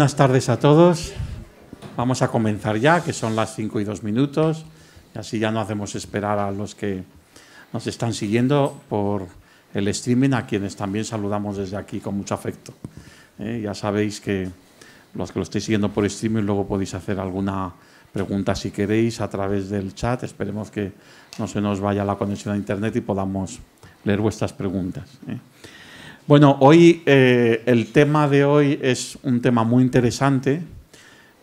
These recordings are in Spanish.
Buenas tardes a todos. Vamos a comenzar ya, que son las 5 y 2 minutos. Y así ya no hacemos esperar a los que nos están siguiendo por el streaming, a quienes también saludamos desde aquí con mucho afecto. Eh, ya sabéis que los que lo estéis siguiendo por streaming luego podéis hacer alguna pregunta si queréis a través del chat. Esperemos que no se nos vaya la conexión a internet y podamos leer vuestras preguntas. eh. Bueno, hoy eh, el tema de hoy es un tema muy interesante.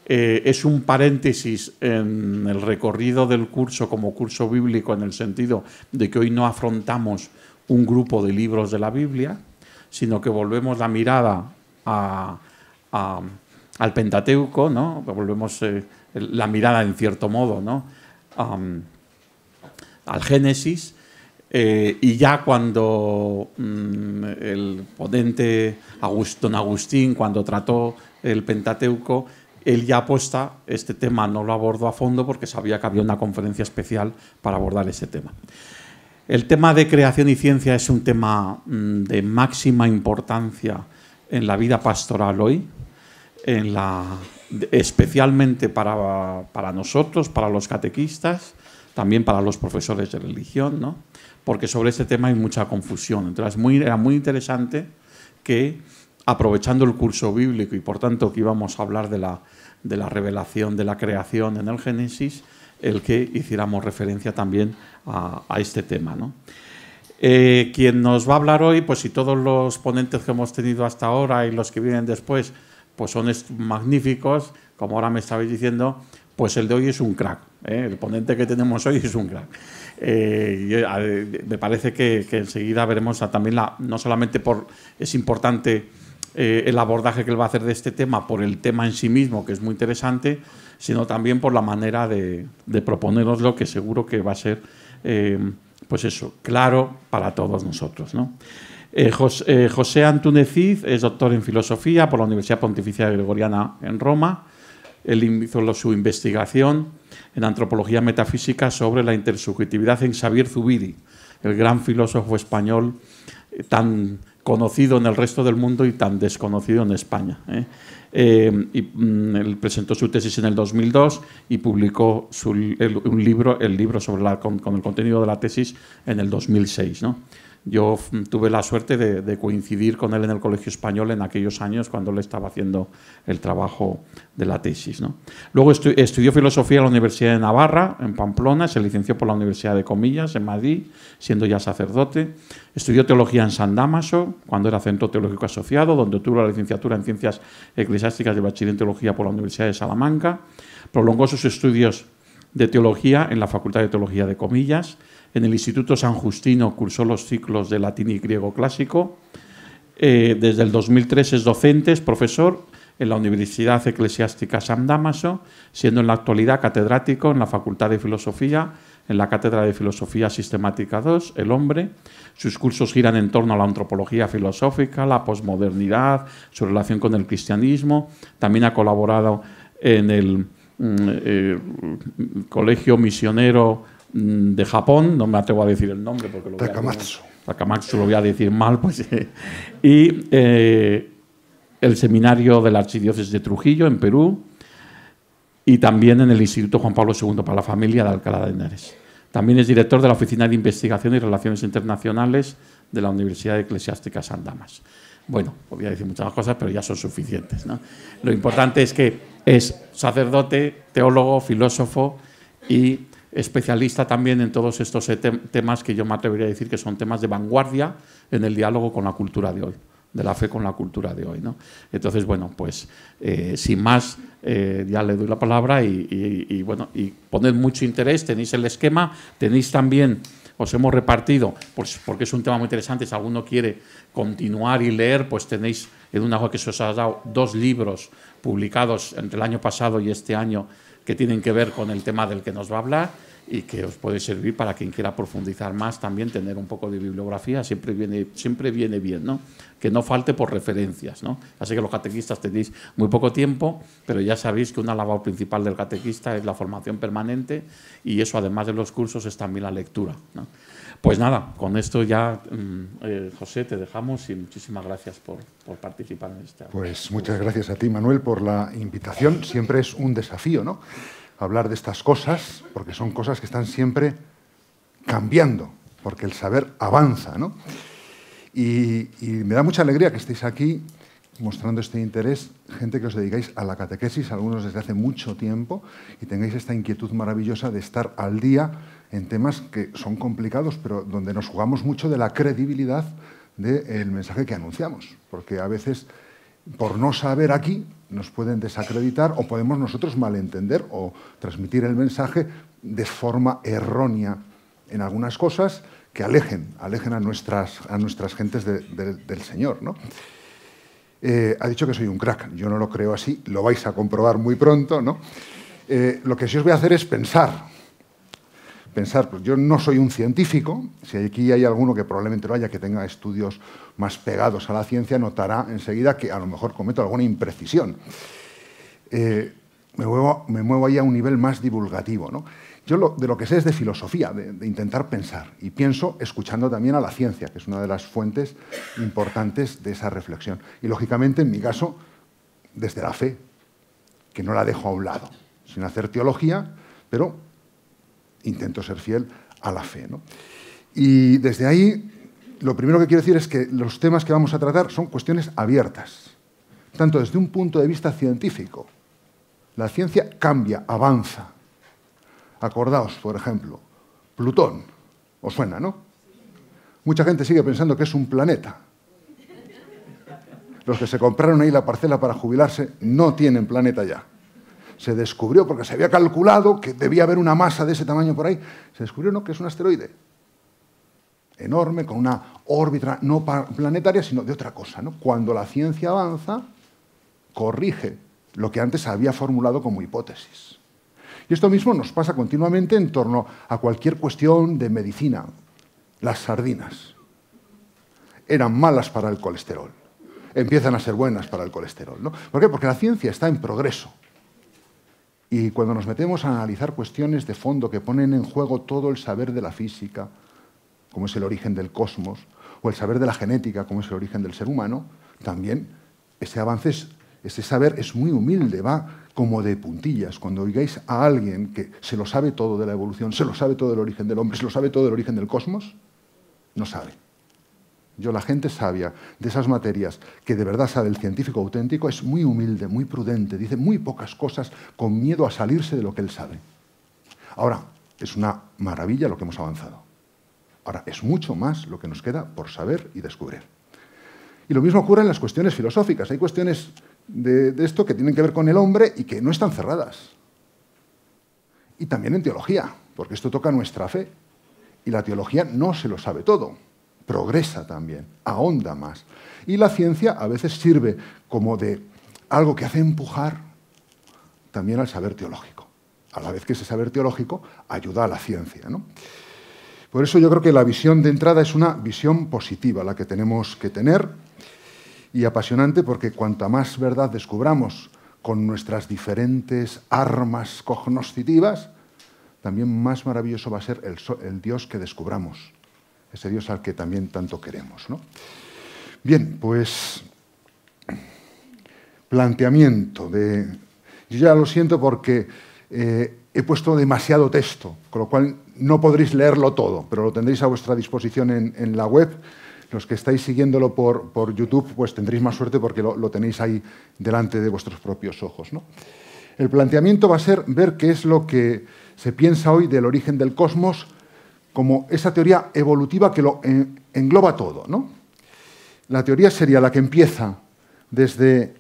Eh, es un paréntesis en el recorrido del curso como curso bíblico en el sentido de que hoy no afrontamos un grupo de libros de la Biblia, sino que volvemos la mirada a- al Pentateuco, ¿no? volvemos eh, la mirada en cierto modo ¿no? Al Génesis eh, y ya cuando mm, el ponente don Agustín, cuando trató el Pentateuco, él ya apuesta, este tema no lo abordó a fondo porque sabía que había una conferencia especial para abordar ese tema. El tema de creación y ciencia es un tema mm, de máxima importancia en la vida pastoral hoy, especialmente para, para nosotros, para los catequistas, también para los profesores de religión, ¿no? Porque sobre este tema hay mucha confusión. Entonces muy, era muy interesante que, aprovechando el curso bíblico y por tanto que íbamos a hablar de la, de la revelación de la creación en el Génesis, el que hiciéramos referencia también a, a este tema. ¿no? Eh, quien nos va a hablar hoy, pues si todos los ponentes que hemos tenido hasta ahora y los que vienen después, pues son magníficos, como ahora me estabais diciendo, pues el de hoy es un crack. ¿eh? El ponente que tenemos hoy es un crack. Eh, eh, me parece que, enseguida veremos también la, no solamente por es importante eh, el abordaje que él va a hacer de este tema por el tema en sí mismo, que es muy interesante, sino también por la manera de, de proponeroslo, que seguro que va a ser, pues eso, claro para todos nosotros. ¿no? Eh, Jos- José es doctor en filosofía por la Universidad Pontificia Gregoriana en Roma. Él hizo su investigación en antropología metafísica sobre la intersubjetividad en Xavier Zubiri, el gran filósofo español eh, tan conocido en el resto del mundo y tan desconocido en España. ¿eh? Eh, y, mm, él presentó su tesis en el 2002 y publicó el- un libro, el libro sobre la, con, con el contenido de la tesis en el 2006. ¿no? Yo tuve la suerte de, coincidir con él en el Colegio Español en aquellos años cuando él estaba haciendo el trabajo de la tesis. Luego estu- estudió filosofía en la Universidad de Navarra, en Pamplona, se licenció por la Universidad de Comillas, en Madrid, siendo ya sacerdote. Estudió teología en San Damaso, cuando era Centro Teológico Asociado, donde obtuvo la licenciatura en Ciencias Eclesiásticas de Bachiller en Teología por la Universidad de Salamanca. Prolongó sus estudios de teología en la Facultad de Teología de Comillas. En el Instituto San Justino cursó los ciclos de latín y griego clásico. Eh, desde el 2003 es docente, es profesor en la Universidad Eclesiástica San Damaso, siendo en la actualidad catedrático en la Facultad de Filosofía, en la Cátedra de Filosofía Sistemática II, El Hombre. Sus cursos giran en torno a la antropología filosófica, la posmodernidad, su relación con el cristianismo. También ha colaborado en el mm, eh, Colegio Misionero de Japón, no me atrevo a decir el nombre porque lo voy a- Takamatsu. Lo voy a decir mal, pues. y eh, el seminario de la Archidiócesis de Trujillo, en Perú, y también en el Instituto Juan Pablo II para la Familia de Alcalá de Henares. También es director de la Oficina de Investigación y Relaciones Internacionales de la Universidad Eclesiástica San Damas. Bueno, podría decir muchas más cosas, pero ya son suficientes. ¿no? Lo importante es que es sacerdote, teólogo, filósofo y especialista también en todos estos tem- temas que yo me atrevería a decir que son temas de vanguardia en el diálogo con la cultura de hoy, de la fe con la cultura de hoy. ¿no? Entonces, bueno, pues eh, sin más, eh, ya le doy la palabra y, bueno, y poned mucho interés, tenéis el esquema, tenéis también, os hemos repartido, pues, porque es un tema muy interesante, si alguno quiere continuar y leer, pues tenéis en una hoja que se os ha dado dos libros publicados entre el año pasado y este año que tienen que ver con el tema del que nos va a hablar. y que os puede servir para quien quiera profundizar más, también tener un poco de bibliografía, siempre viene, siempre viene bien, ¿no? Que no falte por referencias, ¿no? Así que los catequistas tenéis muy poco tiempo, pero ya sabéis que una labor principal del catequista es la formación permanente y eso, además de los cursos, es también la lectura, Pues nada, con esto ya, mm, eh, José, te dejamos y muchísimas gracias por, por participar en esta. Pues muchas gracias a ti, Manuel, por la invitación. Siempre es un desafío, ¿no? hablar de estas cosas, porque son cosas que están siempre cambiando, porque el saber avanza. ¿no? Y, me da mucha alegría que estéis aquí mostrando este interés, gente que os dedicáis a la catequesis, algunos desde hace mucho tiempo, y tengáis esta inquietud maravillosa de estar al día en temas que son complicados, pero donde nos jugamos mucho de la credibilidad del mensaje que anunciamos, porque a veces por no saber aquí nos pueden desacreditar o podemos nosotros malentender o transmitir el mensaje de forma errónea en algunas cosas que alejen, alejen a nuestras, a nuestras gentes del Señor. ¿no? Eh, ha dicho que soy un crack, yo no lo creo así, lo vais a comprobar muy pronto. ¿no? Eh, lo que sí os voy a hacer es pensar, pensar, pues yo no soy un científico, si aquí hay alguno que probablemente lo haya, que tenga estudios más pegados a la ciencia, notará enseguida que a lo mejor cometo alguna imprecisión. Eh, me, muevo, ahí a un nivel más divulgativo. ¿no? Yo de lo que sé es de filosofía, de, intentar pensar, y pienso escuchando también a la ciencia, que es una de las fuentes importantes de esa reflexión. Y lógicamente, en mi caso, desde la fe, que no la dejo a un lado, sin hacer teología, pero intento ser fiel a la fe. Y desde ahí, lo primero que quiero decir es que los temas que vamos a tratar son cuestiones abiertas, tanto desde un punto de vista científico. La ciencia cambia, avanza. Acordaos, por ejemplo, Plutón. ¿Os suena, no? Mucha gente sigue pensando que es un planeta. Los que se compraron ahí la parcela para jubilarse no tienen planeta ya se descubrió, porque se había calculado que debía haber una masa de ese tamaño por ahí, se descubrió ¿no? que es un asteroide enorme, con una órbita no planetaria, sino de otra cosa. Cuando la ciencia avanza, corrige lo que antes había formulado como hipótesis. Y esto mismo nos pasa continuamente en torno a cualquier cuestión de medicina. Las sardinas eran malas para el colesterol. Empiezan a ser buenas para el colesterol. ¿no? ¿Por qué? Porque la ciencia está en progreso. Y cuando nos metemos a analizar cuestiones de fondo que ponen en juego todo el saber de la física, como es el origen del cosmos, o el saber de la genética, como es el origen del ser humano, también ese avance, ese saber es muy humilde, va como de puntillas. Cuando oigáis a alguien que se lo sabe todo de la evolución, se lo sabe todo del origen del hombre, se lo sabe todo del origen del cosmos, no sabe. Yo, la gente sabia de esas materias, que de verdad sabe el científico auténtico, es muy humilde, muy prudente, dice muy pocas cosas con miedo a salirse de lo que él sabe. Ahora, es una maravilla lo que hemos avanzado. Ahora, es mucho más lo que nos queda por saber y descubrir. Y lo mismo ocurre en las cuestiones filosóficas. Hay cuestiones de, de esto que tienen que ver con el hombre y que no están cerradas. Y también en teología, porque esto toca nuestra fe. Y la teología no se lo sabe todo progresa también, ahonda más. Y la ciencia a veces sirve como de algo que hace empujar también al saber teológico. A la vez que ese saber teológico ayuda a la ciencia. Por eso yo creo que la visión de entrada es una visión positiva, la que tenemos que tener, y apasionante porque cuanta más verdad descubramos con nuestras diferentes armas cognoscitivas, también más maravilloso va a ser el, el Dios que descubramos ese Dios al que también tanto queremos. ¿no? Bien, pues planteamiento de... Yo ya lo siento porque eh, he puesto demasiado texto, con lo cual no podréis leerlo todo, pero lo tendréis a vuestra disposición en, la web. Los que estáis siguiéndolo por, por YouTube, pues tendréis más suerte porque lo, lo, tenéis ahí delante de vuestros propios ojos. ¿no? El planteamiento va a ser ver qué es lo que se piensa hoy del origen del cosmos como esa teoría evolutiva que lo engloba todo. ¿no? La teoría sería la que empieza desde,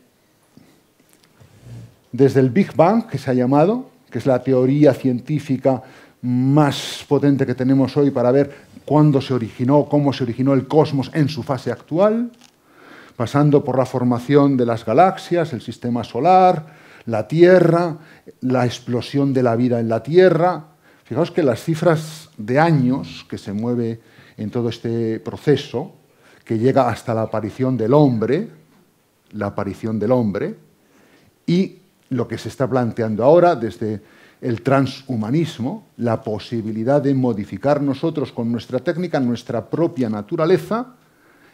desde el Big Bang, que se ha llamado, que es la teoría científica más potente que tenemos hoy para ver cuándo se originó, cómo se originó el cosmos en su fase actual, pasando por la formación de las galaxias, el sistema solar, la Tierra, la explosión de la vida en la Tierra, Fijaos que las cifras de años que se mueve en todo este proceso, que llega hasta la aparición del hombre, la aparición del hombre, y lo que se está planteando ahora desde el transhumanismo, la posibilidad de modificar nosotros con nuestra técnica nuestra propia naturaleza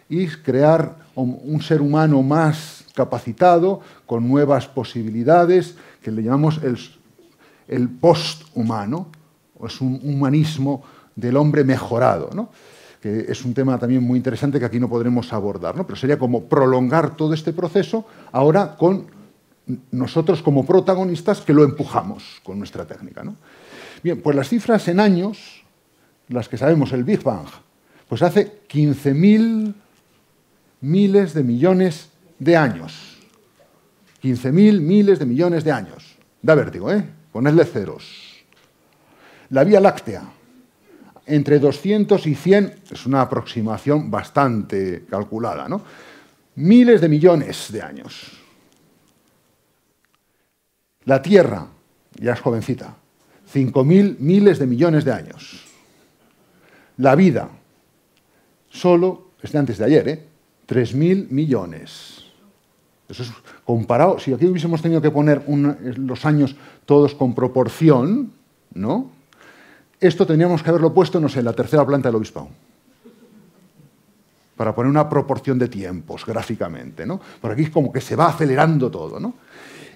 y crear un ser humano más capacitado, con nuevas posibilidades, que le llamamos el, el post-humano, es un humanismo del hombre mejorado, ¿no? que es un tema también muy interesante que aquí no podremos abordar, ¿no? pero sería como prolongar todo este proceso ahora con nosotros como protagonistas que lo empujamos con nuestra técnica. ¿no? Bien, pues las cifras en años, las que sabemos, el Big Bang, pues hace 15.000 miles de millones de años. 15.000 miles de millones de años. Da vértigo, ¿eh? Ponedle ceros. La Vía Láctea, entre 200 y 100, es una aproximación bastante calculada, ¿no? Miles de millones de años. La Tierra, ya es jovencita, 5.000 miles de millones de años. La vida, solo, es antes de ayer, ¿eh? 3.000 millones. Eso es comparado, si aquí hubiésemos tenido que poner los años todos con proporción, ¿no? Esto tendríamos que haberlo puesto, no sé, en la tercera planta del obispado. Para poner una proporción de tiempos gráficamente, ¿no? Por aquí es como que se va acelerando todo, ¿no?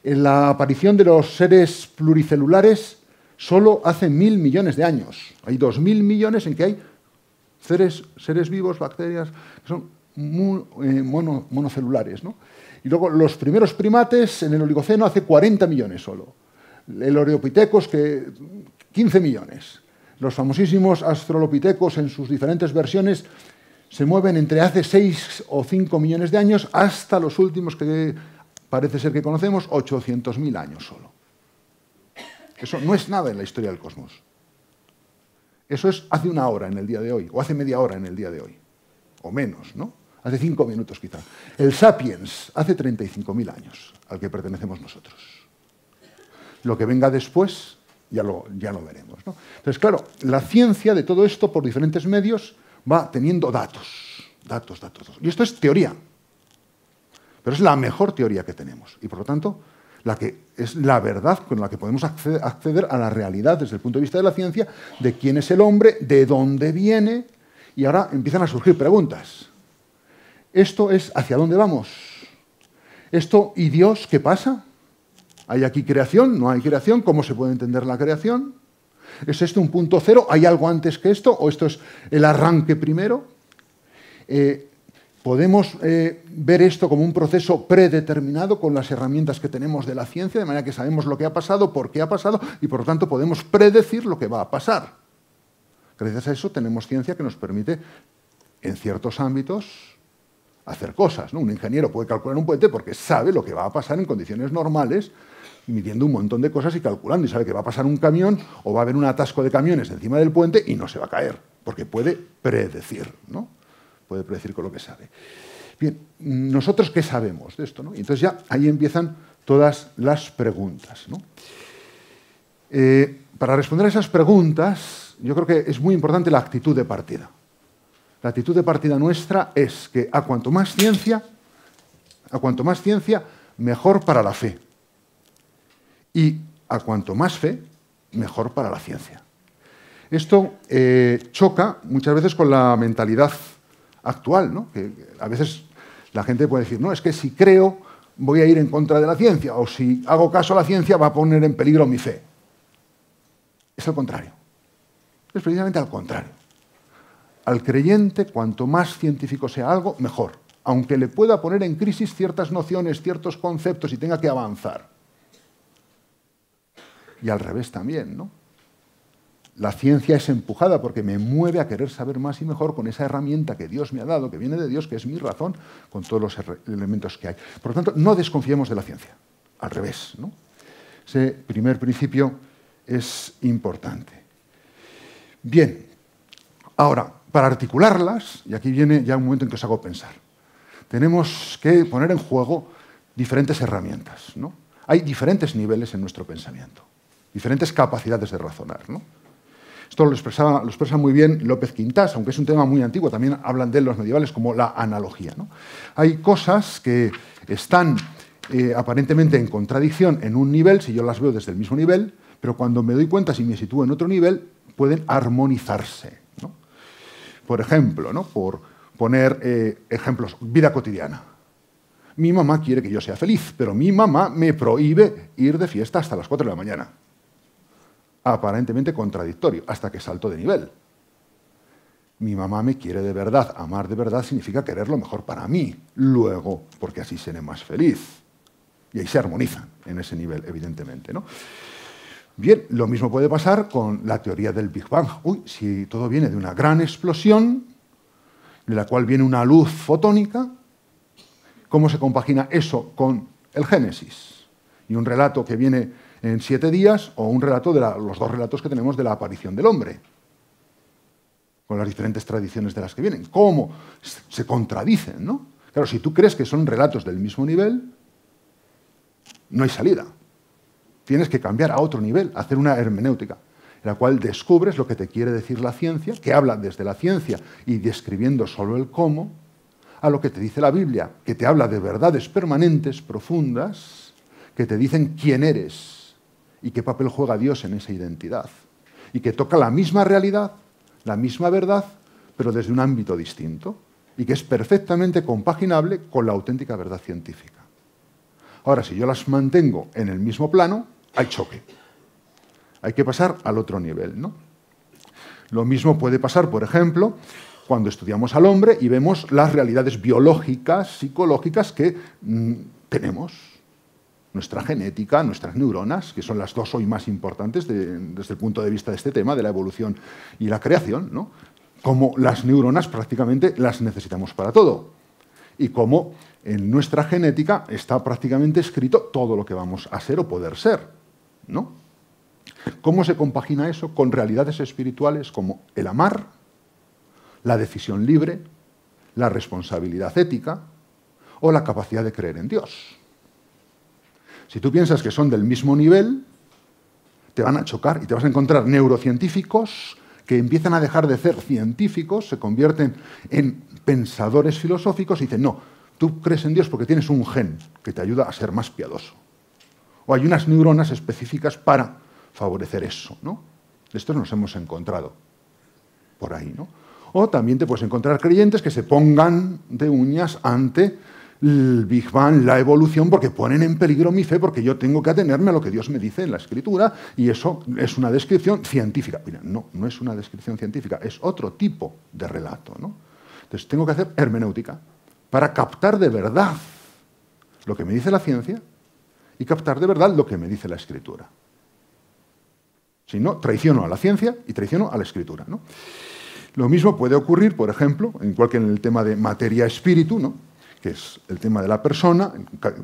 En la aparición de los seres pluricelulares solo hace mil millones de años. Hay dos mil millones en que hay seres, seres vivos, bacterias, que son eh, monocelulares. ¿no? Y luego los primeros primates en el Oligoceno hace 40 millones solo. El Oreopithecus, que 15 millones. Los famosísimos Australopithecus en sus diferentes versiones se mueven entre hace 6 o 5 millones de años hasta los últimos que parece ser que conocemos, 800.000 años solo. Eso no es nada en la historia del cosmos. Eso es hace una hora en el día de hoy, o hace media hora en el día de hoy, o menos, ¿no? hace cinco minutos quizá. El Sapiens, hace 35.000 años, al que pertenecemos nosotros. Lo que venga después, ya lo, ya lo veremos. Entonces, claro, la ciencia de todo esto, por diferentes medios, va teniendo datos, datos, datos. Y esto es teoría, pero es la mejor teoría que tenemos. Y por lo tanto, la que es la verdad con la que podemos acceder a la realidad desde el punto de vista de la ciencia, de quién es el hombre, de dónde viene, y ahora empiezan a surgir preguntas. Esto es hacia dónde vamos. Esto y Dios, ¿qué pasa? ¿Hay aquí creación? ¿No hay creación? ¿Cómo se puede entender la creación? ¿Es esto un punto cero? ¿Hay algo antes que esto? ¿O esto es el arranque primero? Eh, ¿Podemos eh, ver esto como un proceso predeterminado con las herramientas que tenemos de la ciencia, de manera que sabemos lo que ha pasado, por qué ha pasado, y por lo tanto podemos predecir lo que va a pasar? Gracias a eso tenemos ciencia que nos permite, en ciertos ámbitos, hacer cosas. Un ingeniero puede calcular un puente porque sabe lo que va a pasar en condiciones normales, midiendo un montón de cosas y calculando, y sabe que va a pasar un camión o va a haber un atasco de camiones encima del puente y no se va a caer, porque puede predecir, ¿no? Puede predecir con lo que sabe. Bien, ¿nosotros qué sabemos de esto? ¿no? entonces ya ahí empiezan todas las preguntas. Eh, para responder a esas preguntas, yo creo que es muy importante la actitud de partida. La actitud de partida nuestra es que a cuanto más ciencia, a cuanto más ciencia, mejor para la fe. Y a cuanto más fe, mejor para la ciencia. Esto eh, choca muchas veces con la mentalidad actual, ¿no? que a veces la gente puede decir, no, es que si creo voy a ir en contra de la ciencia, o si hago caso a la ciencia va a poner en peligro mi fe. Es al contrario. Es precisamente al contrario. Al creyente, cuanto más científico sea algo, mejor, aunque le pueda poner en crisis ciertas nociones, ciertos conceptos y tenga que avanzar. Y al revés también, ¿no? La ciencia es empujada porque me mueve a querer saber más y mejor con esa herramienta que Dios me ha dado, que viene de Dios, que es mi razón, con todos los elementos que hay. Por lo tanto, no desconfiemos de la ciencia, al revés. ¿no? Ese primer principio es importante. Bien, ahora, para articularlas, y aquí viene ya un momento en que os hago pensar, tenemos que poner en juego diferentes herramientas. ¿no? Hay diferentes niveles en nuestro pensamiento, diferentes capacidades de razonar. ¿no? Esto lo, expresa muy bien López Quintás, aunque es un tema muy antiguo, también hablan de los medievales como la analogía. Hay cosas que están eh, aparentemente en contradicción en un nivel, si yo las veo desde el mismo nivel, pero cuando me doy cuenta si me sitúo en otro nivel, pueden armonizarse. Por ejemplo, por poner eh, ejemplos, vida cotidiana. Mi mamá quiere que yo sea feliz, pero mi mamá me prohíbe ir de fiesta hasta las 4 de la mañana. Aparentemente contradictorio, hasta que salto de nivel. Mi mamá me quiere de verdad, amar de verdad significa querer lo mejor para mí, luego, porque así seré más feliz. Y ahí se armonizan en ese nivel, evidentemente. ¿no? Bien, lo mismo puede pasar con la teoría del Big Bang. Uy, si todo viene de una gran explosión, de la cual viene una luz fotónica, ¿cómo se compagina eso con el Génesis? Y un relato que viene en siete días o un relato de los dos relatos que tenemos de la aparición del hombre, con las diferentes tradiciones de las que vienen. ¿Cómo se contradicen? ¿no? Claro, si tú crees que son relatos del mismo nivel, no hay salida. Tienes que cambiar a otro nivel, hacer una hermenéutica, en la cual descubres lo que te quiere decir la ciencia, que habla desde la ciencia y describiendo solo el cómo, a lo que te dice la Biblia, que te habla de verdades permanentes, profundas, que te dicen quién eres y qué papel juega Dios en esa identidad. Y que toca la misma realidad, la misma verdad, pero desde un ámbito distinto, y que es perfectamente compaginable con la auténtica verdad científica. Ahora, si yo las mantengo en el mismo plano, hay choque. Hay que pasar al otro nivel. ¿no? Lo mismo puede pasar, por ejemplo, cuando estudiamos al hombre y vemos las realidades biológicas, psicológicas que mm, tenemos. Nuestra genética, nuestras neuronas, que son las dos hoy más importantes desde el punto de vista de este tema, de la evolución y la creación, ¿no? como las neuronas prácticamente las necesitamos para todo. Y como en nuestra genética está prácticamente escrito todo lo que vamos a ser o poder ser. ¿no? ¿Cómo se compagina eso con realidades espirituales como el amar, la decisión libre, la responsabilidad ética o la capacidad de creer en Dios? Si tú piensas que son del mismo nivel, te van a chocar y te vas a encontrar neurocientíficos que empiezan a dejar de ser científicos, se convierten en pensadores filosóficos y dicen, no, tú crees en Dios porque tienes un gen que te ayuda a ser más piadoso. O hay unas neuronas específicas para favorecer eso, ¿no? Estos nos hemos encontrado por ahí, ¿no? O también te puedes encontrar creyentes que se pongan de uñas ante el Big Bang, la evolución, porque ponen en peligro mi fe, porque yo tengo que atenerme a lo que Dios me dice en la Escritura, y eso es una descripción científica. Mira, no, no es una descripción científica, es otro tipo de relato. ¿no? Entonces tengo que hacer hermenéutica para captar de verdad lo que me dice la ciencia y captar de verdad lo que me dice la Escritura. Si no, traiciono a la ciencia y traiciono a la Escritura. ¿no? Lo mismo puede ocurrir, por ejemplo, en el tema de materia-espíritu, ¿no? Que es el tema de la persona,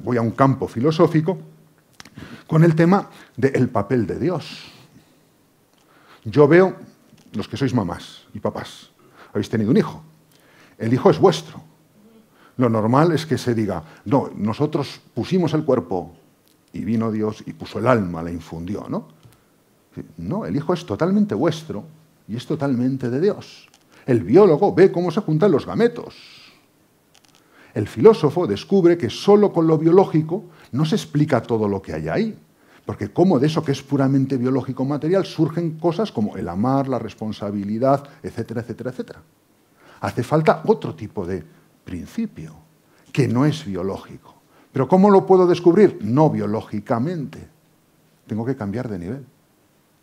voy a un campo filosófico, con el tema del papel de Dios. Yo veo, los que sois mamás y papás, habéis tenido un hijo, el hijo es vuestro. Lo normal es que se diga, no, nosotros pusimos el cuerpo y vino Dios y puso el alma, la infundió, ¿no? No, el hijo es totalmente vuestro y es totalmente de Dios. El biólogo ve cómo se juntan los gametos el filósofo descubre que solo con lo biológico no se explica todo lo que hay ahí. Porque como de eso que es puramente biológico material surgen cosas como el amar, la responsabilidad, etcétera, etcétera, etcétera. Hace falta otro tipo de principio, que no es biológico. Pero ¿cómo lo puedo descubrir? No biológicamente. Tengo que cambiar de nivel.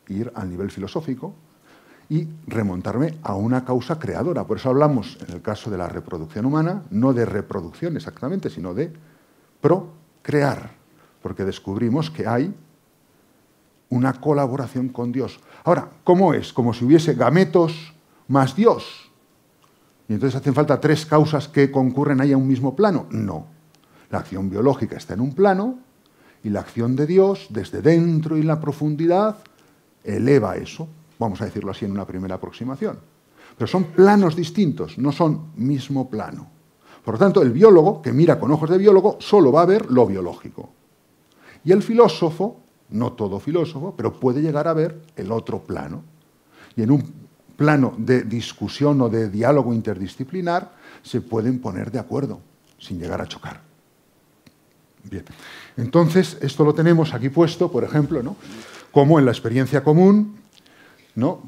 Ir al nivel filosófico, y remontarme a una causa creadora. Por eso hablamos, en el caso de la reproducción humana, no de reproducción exactamente, sino de procrear, porque descubrimos que hay una colaboración con Dios. Ahora, ¿cómo es? Como si hubiese gametos más Dios. Y entonces hacen falta tres causas que concurren ahí a un mismo plano. No. La acción biológica está en un plano y la acción de Dios, desde dentro y en la profundidad, eleva eso vamos a decirlo así en una primera aproximación. Pero son planos distintos, no son mismo plano. Por lo tanto, el biólogo, que mira con ojos de biólogo, solo va a ver lo biológico. Y el filósofo, no todo filósofo, pero puede llegar a ver el otro plano. y en un plano de discusión o de diálogo interdisciplinar se pueden poner de acuerdo sin llegar a chocar. Bien, entonces esto lo tenemos aquí puesto, por ejemplo, ¿no? como en la experiencia común,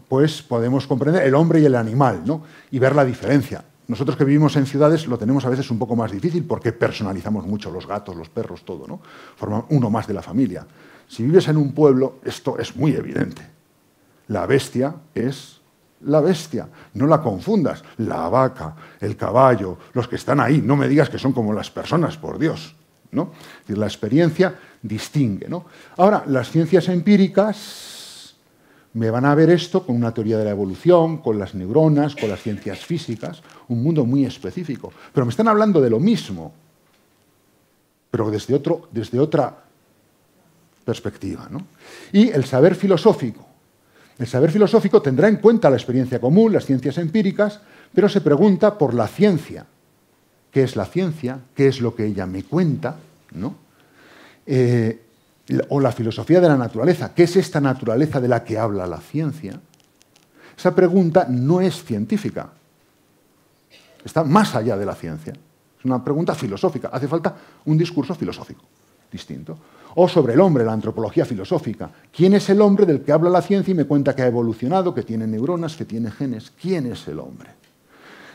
pues podemos comprender el hombre y el animal ¿no? y ver la diferencia. Nosotros que vivimos en ciudades lo tenemos a veces un poco más difícil porque personalizamos mucho los gatos, los perros, todo, ¿no? Forman uno más de la familia. Si vives en un pueblo, esto es muy evidente. La bestia es la bestia, no la confundas. La vaca, el caballo, los que están ahí, no me digas que son como las personas, por Dios. ¿no? la experiencia distingue. ¿no? Ahora, las ciencias empíricas me van a ver esto con una teoría de la evolución, con las neuronas, con las ciencias físicas, un mundo muy específico. Pero me están hablando de lo mismo, pero desde, otra perspectiva. ¿no? Y el saber filosófico. El saber filosófico tendrá en cuenta la experiencia común, las ciencias empíricas, pero se pregunta por la ciencia. ¿Qué es la ciencia? ¿Qué es lo que ella me cuenta? ¿no? Eh, o la filosofía de la naturaleza. ¿Qué es esta naturaleza de la que habla la ciencia? Esa pregunta no es científica. Está más allá de la ciencia. Es una pregunta filosófica. Hace falta un discurso filosófico distinto. O sobre el hombre, la antropología filosófica. ¿Quién es el hombre del que habla la ciencia y me cuenta que ha evolucionado, que tiene neuronas, que tiene genes? ¿Quién es el hombre?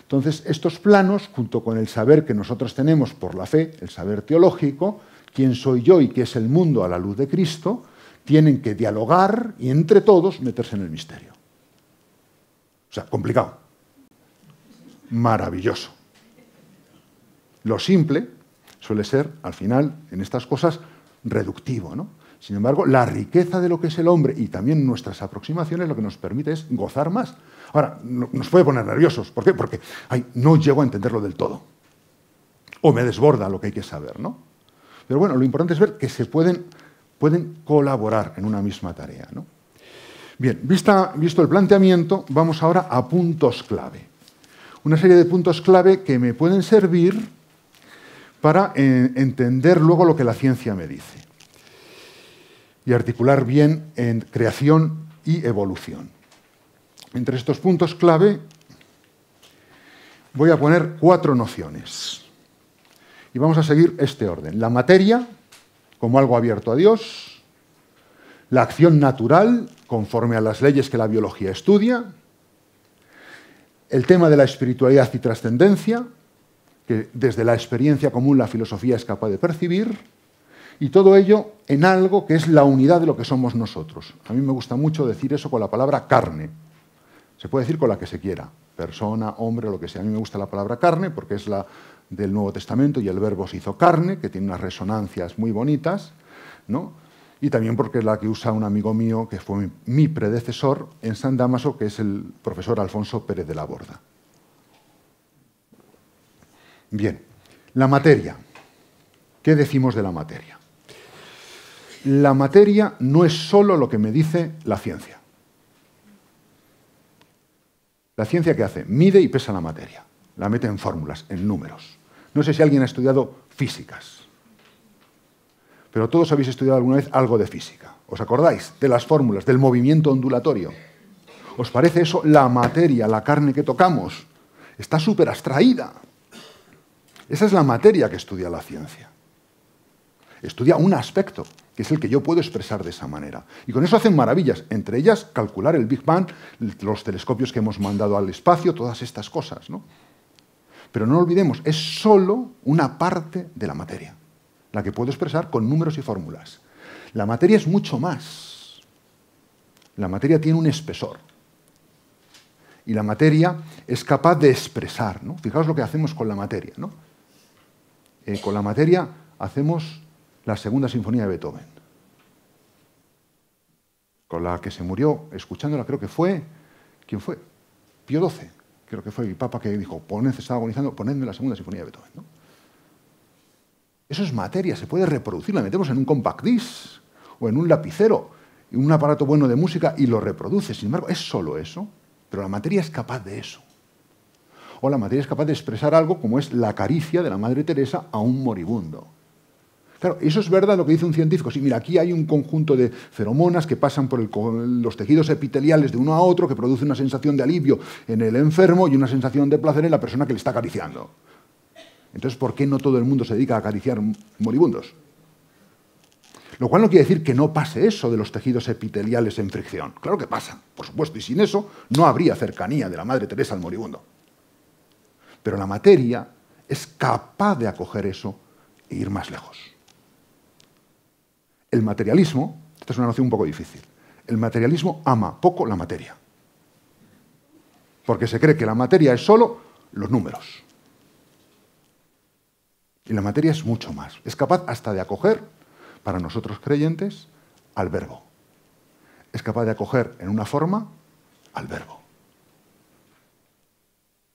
Entonces, estos planos, junto con el saber que nosotros tenemos por la fe, el saber teológico, quién soy yo y qué es el mundo a la luz de Cristo, tienen que dialogar y entre todos meterse en el misterio. O sea, complicado. Maravilloso. Lo simple suele ser, al final, en estas cosas, reductivo. ¿no? Sin embargo, la riqueza de lo que es el hombre y también nuestras aproximaciones lo que nos permite es gozar más. Ahora, nos puede poner nerviosos. ¿Por qué? Porque no llego a entenderlo del todo. O me desborda lo que hay que saber, ¿no? Pero bueno, lo importante es ver que se pueden, pueden colaborar en una misma tarea, ¿no? Bien, vista, visto el planteamiento, vamos ahora a puntos clave. Una serie de puntos clave que me pueden servir para eh, entender luego lo que la ciencia me dice y articular bien en creación y evolución. Entre estos puntos clave voy a poner cuatro nociones. Y vamos a seguir este orden. La materia, como algo abierto a Dios, la acción natural, conforme a las leyes que la biología estudia, el tema de la espiritualidad y trascendencia, que desde la experiencia común la filosofía es capaz de percibir, y todo ello en algo que es la unidad de lo que somos nosotros. A mí me gusta mucho decir eso con la palabra carne. Se puede decir con la que se quiera, persona, hombre, lo que sea. A mí me gusta la palabra carne porque es la del Nuevo Testamento y el verbo se hizo carne, que tiene unas resonancias muy bonitas, ¿no? Y también porque es la que usa un amigo mío que fue mi predecesor en San Damaso, que es el profesor Alfonso Pérez de la Borda. Bien, la materia. ¿Qué decimos de la materia? La materia no es solo lo que me dice la ciencia. La ciencia que hace, mide y pesa la materia, la mete en fórmulas, en números. No sé si alguien ha estudiado físicas, pero todos habéis estudiado alguna vez algo de física. ¿Os acordáis de las fórmulas, del movimiento ondulatorio? ¿Os parece eso la materia, la carne que tocamos? Está súper abstraída. Esa es la materia que estudia la ciencia. Estudia un aspecto, que es el que yo puedo expresar de esa manera. Y con eso hacen maravillas, entre ellas calcular el Big Bang, los telescopios que hemos mandado al espacio, todas estas cosas. ¿no? Pero no olvidemos, es solo una parte de la materia, la que puedo expresar con números y fórmulas. La materia es mucho más. La materia tiene un espesor. Y la materia es capaz de expresar. ¿no? Fijaos lo que hacemos con la materia. ¿no? Eh, con la materia hacemos la segunda sinfonía de Beethoven, con la que se murió escuchándola, creo que fue, ¿quién fue? Pío XII, creo que fue el Papa que dijo, poned, estaba agonizando, ponedme la segunda sinfonía de Beethoven. Eso es materia, se puede reproducir, la metemos en un compact disc o en un lapicero, en un aparato bueno de música y lo reproduce. Sin embargo, es solo eso, pero la materia es capaz de eso o la materia es capaz de expresar algo como es la caricia de la Madre Teresa a un moribundo. Claro, eso es verdad lo que dice un científico. Sí, mira, aquí hay un conjunto de feromonas que pasan por los tejidos epiteliales de uno a otro, que produce una sensación de alivio en el enfermo y una sensación de placer en la persona que le está acariciando. Entonces, ¿por qué no todo el mundo se dedica a acariciar moribundos? Lo cual no quiere decir que no pase eso de los tejidos epiteliales en fricción. Claro que pasa, por supuesto, y sin eso no habría cercanía de la Madre Teresa al moribundo. Pero la materia es capaz de acoger eso e ir más lejos. El materialismo, esta es una noción un poco difícil, el materialismo ama poco la materia. Porque se cree que la materia es solo los números. Y la materia es mucho más. Es capaz hasta de acoger para nosotros creyentes al verbo. Es capaz de acoger en una forma al verbo.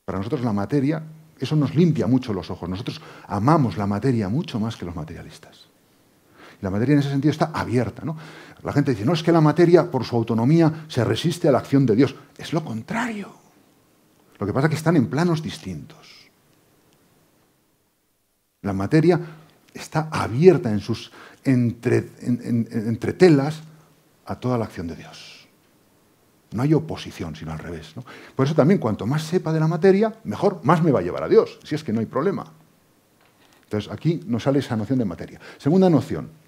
Para nosotros la materia, eso nos limpia mucho los ojos. Nosotros amamos la materia mucho más que los materialistas. La materia en ese sentido está abierta. ¿no? La gente dice, no es que la materia por su autonomía se resiste a la acción de Dios. Es lo contrario. Lo que pasa es que están en planos distintos. La materia está abierta en sus entre, telas a toda la acción de Dios. No hay oposición, sino al revés. Por eso también, cuanto más sepa de la materia, mejor, más me va a llevar a Dios, si es que no hay problema. Entonces, aquí nos sale esa noción de materia. Segunda noción,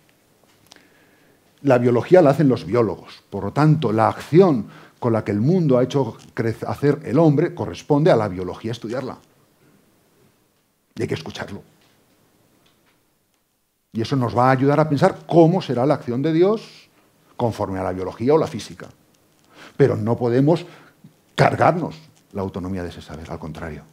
la biología la hacen los biólogos. Por lo tanto, la acción con la que el mundo ha hecho hacer el hombre corresponde a la biología estudiarla. Y hay que escucharlo. Y eso nos va a ayudar a pensar cómo será la acción de Dios conforme a la biología o la física. Pero no podemos cargarnos la autonomía de ese saber, al contrario.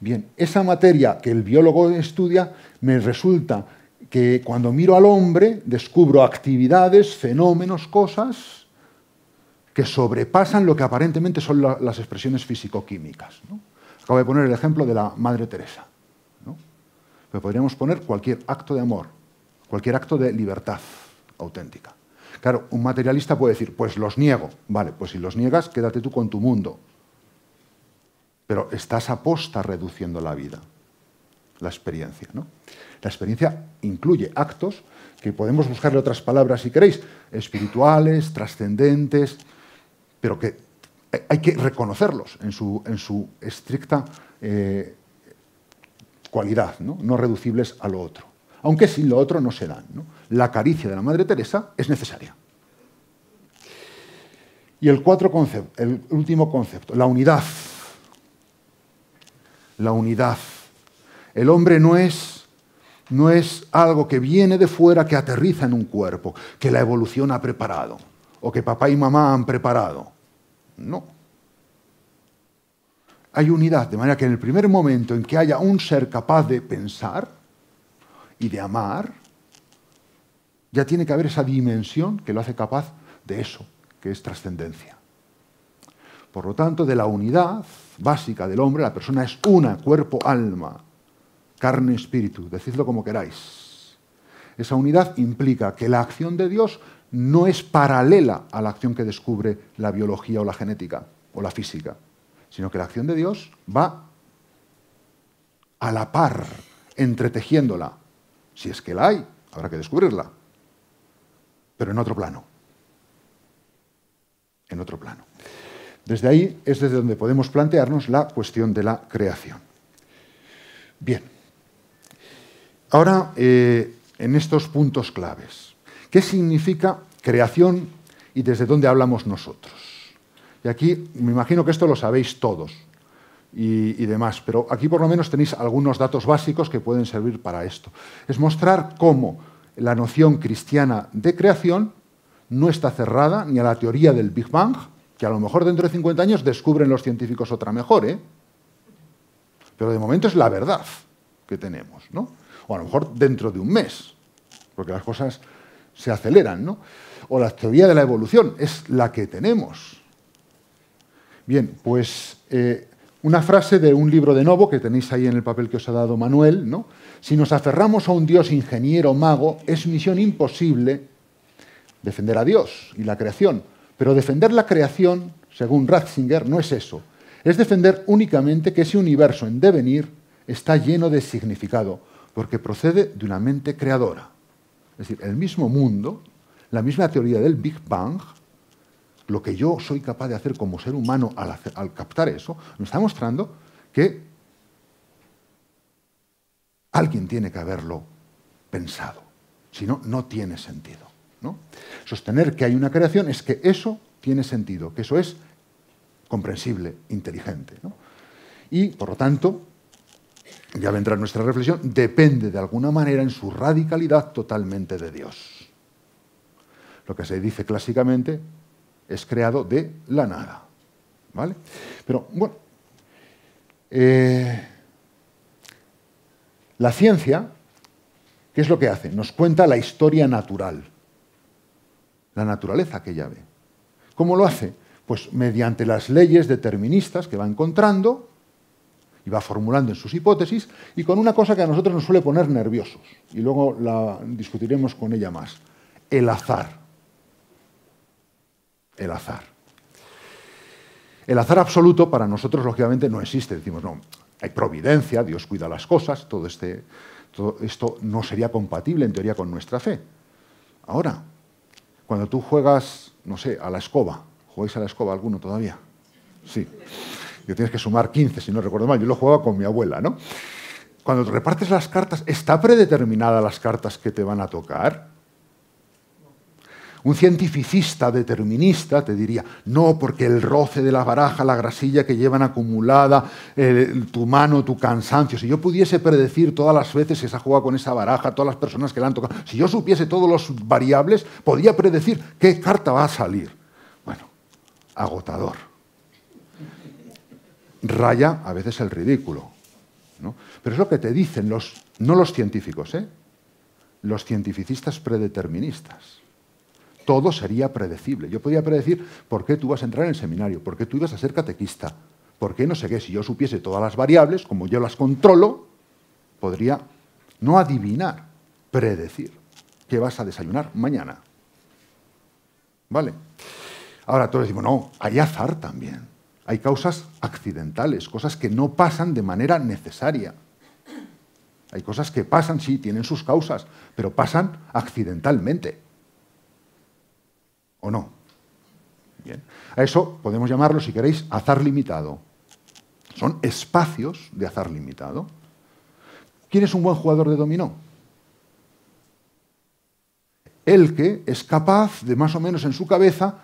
Bien, esa materia que el biólogo estudia me resulta que cuando miro al hombre descubro actividades, fenómenos, cosas que sobrepasan lo que aparentemente son las expresiones físico-químicas. Acabo de poner el ejemplo de la Madre Teresa. Pero podríamos poner cualquier acto de amor, cualquier acto de libertad auténtica. Claro, un materialista puede decir, pues los niego. Vale, pues si los niegas, quédate tú con tu mundo. Pero estás aposta reduciendo la vida, la experiencia. ¿no? La experiencia incluye actos que podemos buscarle otras palabras si queréis, espirituales, trascendentes, pero que hay que reconocerlos en su, estricta eh, cualidad, ¿no? reducibles a lo otro. Aunque sin lo otro no se dan. La caricia de la Madre Teresa es necesaria. Y el, cuatro concepto, el último concepto, la unidad. La unidad. El hombre no es, no es algo que viene de fuera, que aterriza en un cuerpo, que la evolución ha preparado, o que papá y mamá han preparado. No hay unidad, de manera que en el primer momento en que haya un ser capaz de pensar y de amar, ya tiene que haber esa dimensión que lo hace capaz de eso, que es trascendencia. Por lo tanto, de la unidad básica del hombre, la persona es una, cuerpo, alma, carne, espíritu, decidlo como queráis. Esa unidad implica que la acción de Dios no es paralela a la acción que descubre la biología o la genética o la física sino que la acción de Dios va a la par, entretejiéndola. Si es que la hay, habrá que descubrirla, pero en otro plano. En otro plano. Desde ahí es desde donde podemos plantearnos la cuestión de la creación. Bien. Ahora, eh, en estos puntos claves, ¿qué significa creación y desde dónde hablamos nosotros? Y aquí me imagino que esto lo sabéis todos y, demás, pero aquí por lo menos tenéis algunos datos básicos que pueden servir para esto. Es mostrar cómo la noción cristiana de creación no está cerrada ni a la teoría del Big Bang, que a lo mejor dentro de 50 años descubren los científicos otra mejor, ¿eh? Pero de momento es la verdad que tenemos, ¿no? O a lo mejor dentro de un mes, porque las cosas se aceleran, ¿no? O la teoría de la evolución es la que tenemos. Bien, pues eh, una frase de un libro de Novo que tenéis ahí en el papel que os ha dado Manuel, ¿no? Si nos aferramos a un Dios ingeniero mago, es misión imposible defender a Dios y la creación. Pero defender la creación, según Ratzinger, no es eso. Es defender únicamente que ese universo en devenir está lleno de significado, porque procede de una mente creadora. Es decir, el mismo mundo, la misma teoría del Big Bang, lo que yo soy capaz de hacer como ser humano al, captar eso, nos está mostrando que alguien tiene que haberlo pensado. Si no, no tiene sentido. Sostener que hay una creación es que eso tiene sentido, que eso es comprensible, inteligente. Y, por lo tanto, ya vendrá nuestra reflexión, depende de alguna manera en su radicalidad totalmente de Dios. Lo que se dice clásicamente es creado de la nada. ¿Vale? Pero bueno, eh, la ciencia, ¿qué es lo que hace? Nos cuenta la historia natural, la naturaleza que ella ve. ¿Cómo lo hace? Pues mediante las leyes deterministas que va encontrando y va formulando en sus hipótesis y con una cosa que a nosotros nos suele poner nerviosos y luego la discutiremos con ella más, el azar. El azar. El azar absoluto para nosotros lógicamente no existe, decimos, no, hay providencia, Dios cuida las cosas, todo, este, todo esto no sería compatible en teoría con nuestra fe. Ahora, cuando tú juegas, no sé, a la escoba, ¿jugáis a la escoba alguno todavía? Sí que tienes que sumar 15, si no recuerdo mal. Yo lo jugaba con mi abuela, ¿no? Cuando repartes las cartas, ¿está predeterminada las cartas que te van a tocar? Un cientificista determinista te diría, no, porque el roce de la baraja, la grasilla que llevan acumulada, tu mano, tu cansancio, si yo pudiese predecir todas las veces que se ha jugado con esa baraja, todas las personas que la han tocado, si yo supiese todos los variables, podría predecir qué carta va a salir. Bueno, agotador raya a veces el ridículo. ¿no? Pero es lo que te dicen los, no los científicos, ¿eh? los cientificistas predeterministas. Todo sería predecible. Yo podía predecir por qué tú vas a entrar en el seminario, por qué tú ibas a ser catequista, por qué no sé qué. Si yo supiese todas las variables, como yo las controlo, podría no adivinar, predecir qué vas a desayunar mañana. ¿Vale? Ahora todos decimos, no, hay azar también. Hay causas accidentales, cosas que no pasan de manera necesaria. Hay cosas que pasan, sí, tienen sus causas, pero pasan accidentalmente. ¿O no? Bien. A eso podemos llamarlo, si queréis, azar limitado. Son espacios de azar limitado. ¿Quién es un buen jugador de dominó? El que es capaz de más o menos en su cabeza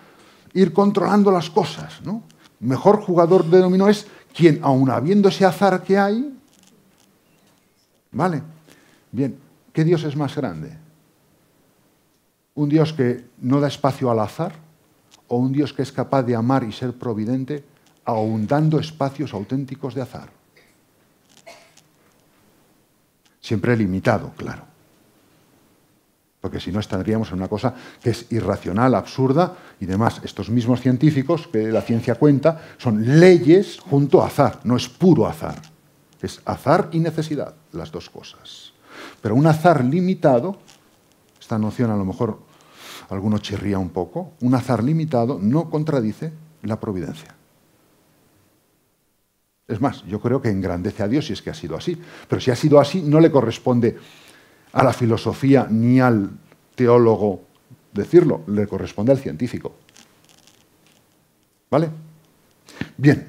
ir controlando las cosas, ¿no? Mejor jugador de dominó es quien, aun habiendo ese azar que hay, ¿vale? Bien, ¿qué Dios es más grande? ¿Un Dios que no da espacio al azar? ¿O un Dios que es capaz de amar y ser providente, aun dando espacios auténticos de azar? Siempre limitado, claro porque si no estaríamos en una cosa que es irracional, absurda y demás. Estos mismos científicos que la ciencia cuenta son leyes junto a azar, no es puro azar, es azar y necesidad, las dos cosas. Pero un azar limitado, esta noción a lo mejor alguno chirría un poco, un azar limitado no contradice la providencia. Es más, yo creo que engrandece a Dios si es que ha sido así. Pero si ha sido así, no le corresponde a la filosofía ni al teólogo decirlo, le corresponde al científico. ¿Vale? Bien,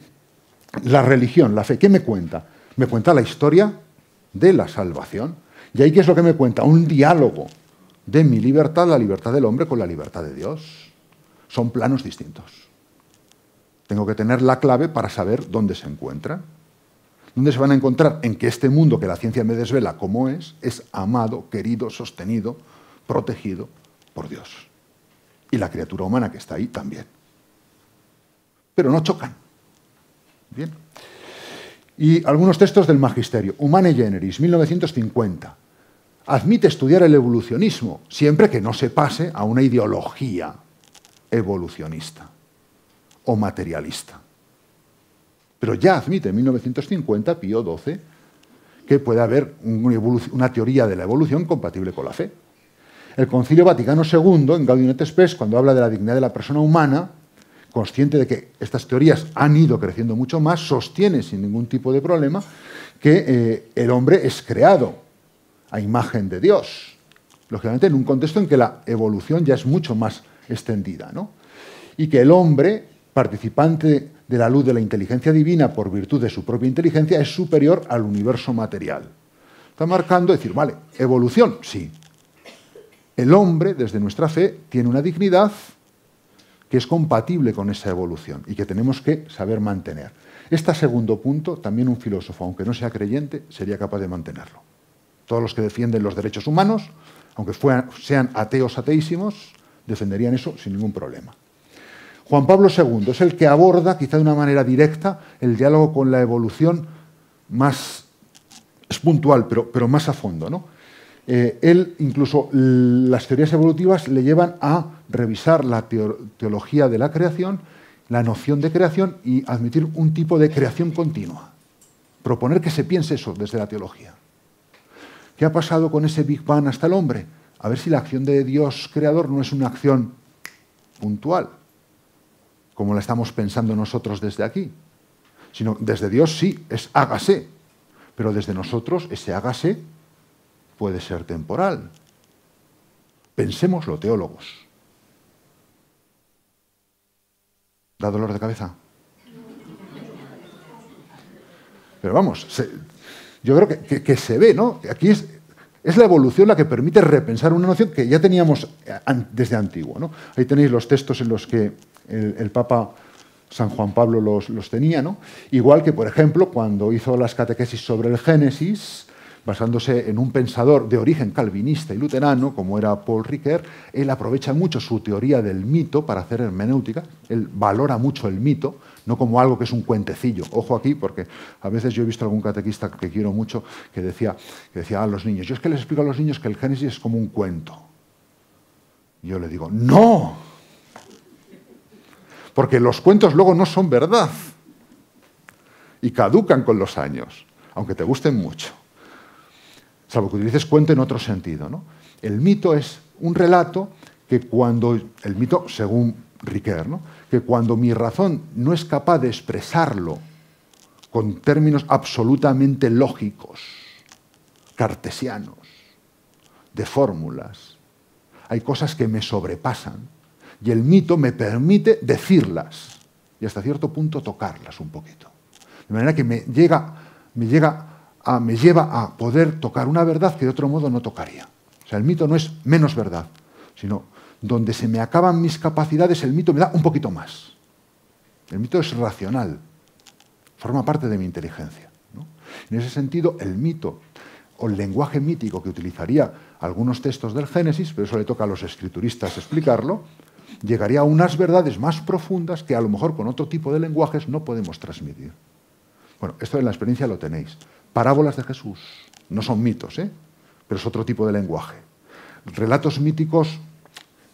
la religión, la fe, ¿qué me cuenta? Me cuenta la historia de la salvación. ¿Y ahí qué es lo que me cuenta? Un diálogo de mi libertad, la libertad del hombre con la libertad de Dios. Son planos distintos. Tengo que tener la clave para saber dónde se encuentran. ¿Dónde se van a encontrar? En que este mundo que la ciencia me desvela como es, es amado, querido, sostenido, protegido por Dios. Y la criatura humana que está ahí también. Pero no chocan. Bien. Y algunos textos del Magisterio. Humane Generis, 1950. Admite estudiar el evolucionismo, siempre que no se pase a una ideología evolucionista o materialista. Pero ya admite en 1950 Pío XII que puede haber una teoría de la evolución compatible con la fe. El Concilio Vaticano II, en Gaudium et Spes, cuando habla de la dignidad de la persona humana, consciente de que estas teorías han ido creciendo mucho más, sostiene sin ningún tipo de problema que eh, el hombre es creado a imagen de Dios. Lógicamente en un contexto en que la evolución ya es mucho más extendida, ¿no? Y que el hombre, participante de la luz de la inteligencia divina por virtud de su propia inteligencia, es superior al universo material. Está marcando decir, vale, evolución, sí. El hombre, desde nuestra fe, tiene una dignidad que es compatible con esa evolución y que tenemos que saber mantener. Este segundo punto, también un filósofo, aunque no sea creyente, sería capaz de mantenerlo. Todos los que defienden los derechos humanos, aunque sean ateos ateísimos, defenderían eso sin ningún problema. Juan Pablo II es el que aborda, quizá de una manera directa, el diálogo con la evolución más es puntual, pero, pero más a fondo. ¿no? Eh, él, incluso las teorías evolutivas le llevan a revisar la teología de la creación, la noción de creación y admitir un tipo de creación continua. Proponer que se piense eso desde la teología. ¿Qué ha pasado con ese Big Bang hasta el hombre? A ver si la acción de Dios creador no es una acción puntual, como la estamos pensando nosotros desde aquí, sino desde Dios sí, es hágase, pero desde nosotros ese hágase puede ser temporal. Pensémoslo, teólogos. ¿Da dolor de cabeza? Pero vamos, yo creo que, se ve, ¿no? Aquí es, es la evolución la que permite repensar una noción que ya teníamos desde antiguo. ¿no? Ahí tenéis los textos en los que el, Papa San Juan Pablo los, tenía. ¿no? Igual que, por ejemplo, cuando hizo las catequesis sobre el Génesis, basándose en un pensador de origen calvinista y luterano, como era Paul Ricoeur, él aprovecha mucho su teoría del mito para hacer hermenéutica, él valora mucho el mito, no como algo que es un cuentecillo. Ojo aquí, porque a veces yo he visto algún catequista que quiero mucho que decía, que decía a los niños, yo es que les explico a los niños que el Génesis es como un cuento. Yo le digo, no, porque los cuentos luego no son verdad y caducan con los años, aunque te gusten mucho salvo que utilices cuento en otro sentido. ¿no? El mito es un relato que cuando, el mito según Riquet, que cuando mi razón no es capaz de expresarlo con términos absolutamente lógicos, cartesianos, de fórmulas, hay cosas que me sobrepasan y el mito me permite decirlas y hasta cierto punto tocarlas un poquito. De manera que me llega, me llega me lleva a poder tocar una verdad que de otro modo no tocaría. O sea, el mito no es menos verdad, sino donde se me acaban mis capacidades, el mito me da un poquito más. El mito es racional, forma parte de mi inteligencia. En ese sentido, el mito o el lenguaje mítico que utilizaría algunos textos del Génesis, pero eso le toca a los escrituristas explicarlo, llegaría a unas verdades más profundas que a lo mejor con otro tipo de lenguajes no podemos transmitir. Bueno, esto en la experiencia lo tenéis parábolas de Jesús. No son mitos, ¿eh? pero es otro tipo de lenguaje. Relatos míticos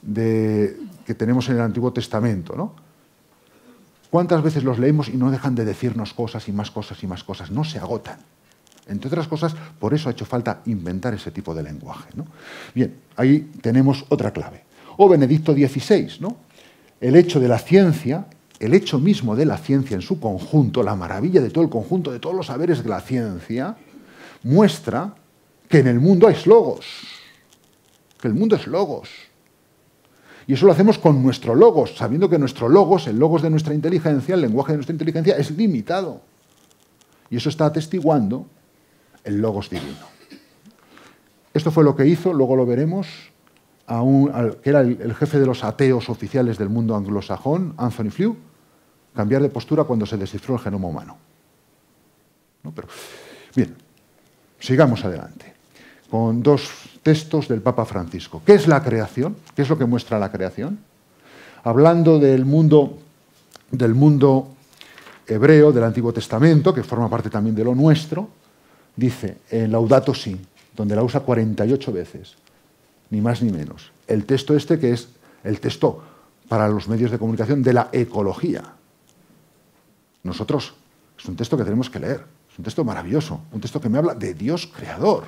que tenemos en el Antiguo Testamento. ¿no? ¿Cuántas veces los leemos y no dejan de decirnos cosas y más cosas y más cosas? No se agotan. Entre otras cosas, por eso ha hecho falta inventar ese tipo de lenguaje. ¿no? Bien, ahí tenemos otra clave. O Benedicto XVI, ¿no? el hecho de la ciencia el hecho mismo de la ciencia en su conjunto, la maravilla de todo el conjunto, de todos los saberes de la ciencia, muestra que en el mundo hay logos, que el mundo es logos. Y eso lo hacemos con nuestro logos, sabiendo que nuestro logos, el logos de nuestra inteligencia, el lenguaje de nuestra inteligencia, es limitado. Y eso está atestiguando el logos divino. Esto fue lo que hizo, luego lo veremos, a un, que era el, jefe de los ateos oficiales del mundo anglosajón, Anthony Flew, cambiar de postura cuando se descifró el genoma humano. Pero, bien, sigamos adelante con dos textos del Papa Francisco. ¿Qué es la creación? ¿Qué es lo que muestra la creación? Hablando del mundo, del mundo hebreo del Antiguo Testamento, que forma parte también de lo nuestro, dice en Laudato Si, donde la usa 48 veces, ni más ni menos. El texto este que es el texto para los medios de comunicación de la ecología, nosotros, es un texto que tenemos que leer, es un texto maravilloso, un texto que me habla de Dios creador,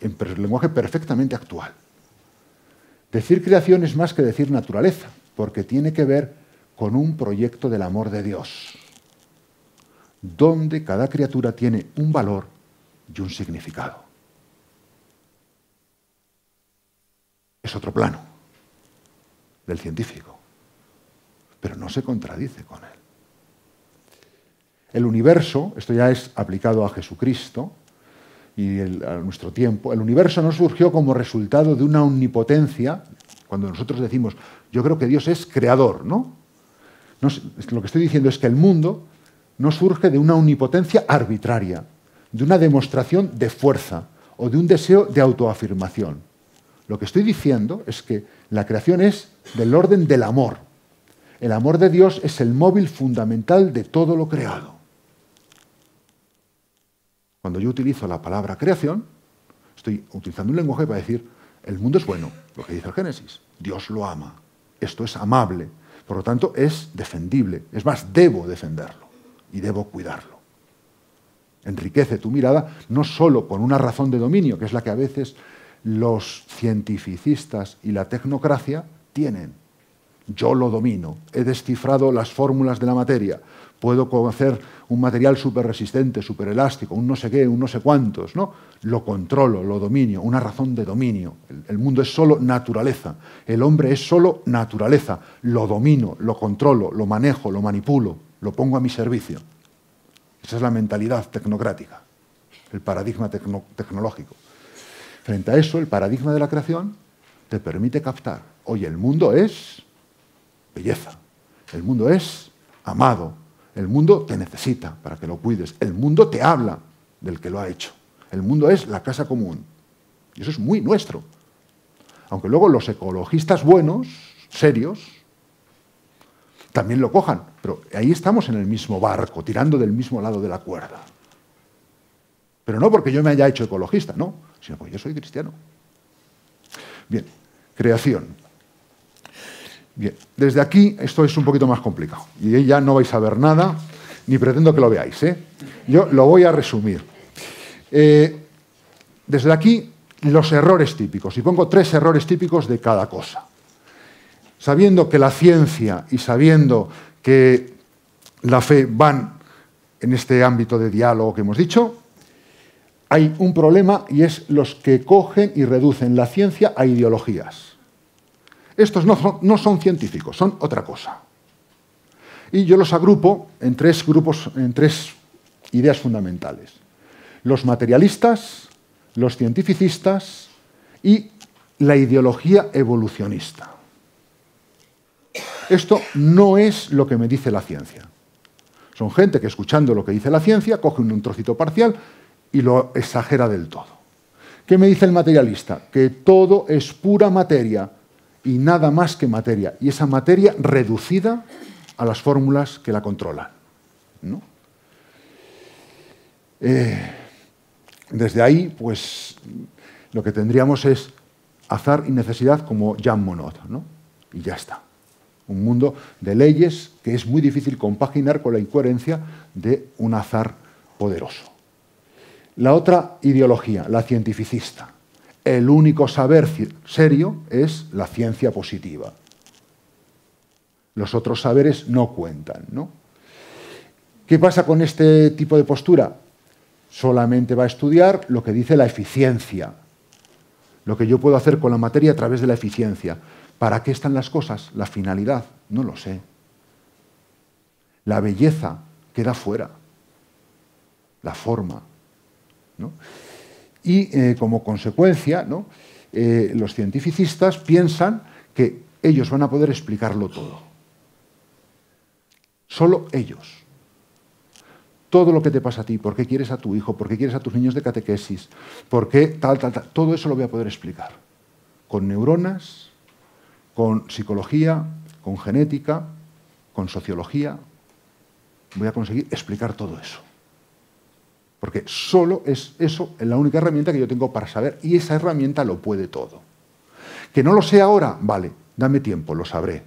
en lenguaje perfectamente actual. Decir creación es más que decir naturaleza, porque tiene que ver con un proyecto del amor de Dios, donde cada criatura tiene un valor y un significado. Es otro plano del científico, pero no se contradice con él. El universo, esto ya es aplicado a Jesucristo y a nuestro tiempo, el universo no surgió como resultado de una omnipotencia, cuando nosotros decimos, yo creo que Dios es creador, ¿no? lo que estoy diciendo es que el mundo no surge de una omnipotencia arbitraria, de una demostración de fuerza o de un deseo de autoafirmación. Lo que estoy diciendo es que la creación es del orden del amor. El amor de Dios es el móvil fundamental de todo lo creado. Cuando yo utilizo la palabra creación, estoy utilizando un lenguaje para decir, el mundo es bueno, lo que dice el Génesis. Dios lo ama. Esto es amable. Por lo tanto, es defendible. Es más, debo defenderlo y debo cuidarlo. Enriquece tu mirada no solo con una razón de dominio, que es la que a veces los cientificistas y la tecnocracia tienen. Yo lo domino, he descifrado las fórmulas de la materia, puedo conocer un material súper resistente, súper elástico, un no sé qué, un no sé cuántos, ¿no? Lo controlo, lo dominio, una razón de dominio. El, mundo es solo naturaleza, el hombre es solo naturaleza, lo domino, lo controlo, lo manejo, lo manipulo, lo pongo a mi servicio. Esa es la mentalidad tecnocrática, el paradigma tecno tecnológico. Frente a eso, el paradigma de la creación te permite captar, oye, el mundo es belleza, el mundo es amado, el mundo te necesita para que lo cuides. El mundo te habla del que lo ha hecho. El mundo es la casa común. Y eso es muy nuestro. Aunque luego los ecologistas buenos, serios, también lo cojan. Pero ahí estamos en el mismo barco, tirando del mismo lado de la cuerda. Pero no porque yo me haya hecho ecologista, no, sino porque yo soy cristiano. Bien, creación. Bien, desde aquí esto es un poquito más complicado y ya no vais a ver nada, ni pretendo que lo veáis. ¿eh? Yo lo voy a resumir. Eh, desde aquí, los errores típicos, y pongo tres errores típicos de cada cosa. Sabiendo que la ciencia y sabiendo que la fe van en este ámbito de diálogo que hemos dicho, hay un problema y es los que cogen y reducen la ciencia a ideologías. Estos no son, científicos, son otra cosa. Y yo los agrupo en tres grupos, en tres ideas fundamentales. Los materialistas, los cientificistas y la ideología evolucionista. Esto no es lo que me dice la ciencia. Son gente que escuchando lo que dice la ciencia coge un trocito parcial y lo exagera del todo. ¿Qué me dice el materialista? Que todo es pura materia, y nada más que materia, y esa materia reducida a las fórmulas que la controlan. Eh, desde ahí, pues, lo que tendríamos es azar y necesidad como Jean Monod, ¿no? y ya está. Un mundo de leyes que es muy difícil compaginar con la incoherencia de un azar poderoso. La otra ideología, la cientificista el único saber serio es la ciencia positiva. Los otros saberes no cuentan. ¿no? ¿Qué pasa con este tipo de postura? Solamente va a estudiar lo que dice la eficiencia, lo que yo puedo hacer con la materia a través de la eficiencia. ¿Para qué están las cosas? La finalidad, no lo sé. La belleza queda fuera, la forma. ¿No? y eh, como consecuencia eh, los cientificistas piensan que ellos van a poder explicarlo todo. Solo ellos. Todo lo que te pasa a ti, por qué quieres a tu hijo, por qué quieres a tus niños de catequesis, por qué tal, tal, tal, todo eso lo voy a poder explicar. Con neuronas, con psicología, con genética, con sociología. Voy a conseguir explicar todo eso. Porque solo es eso la única herramienta que yo tengo para saber y esa herramienta lo puede todo. Que no lo sé ahora, vale, dame tiempo, lo sabré.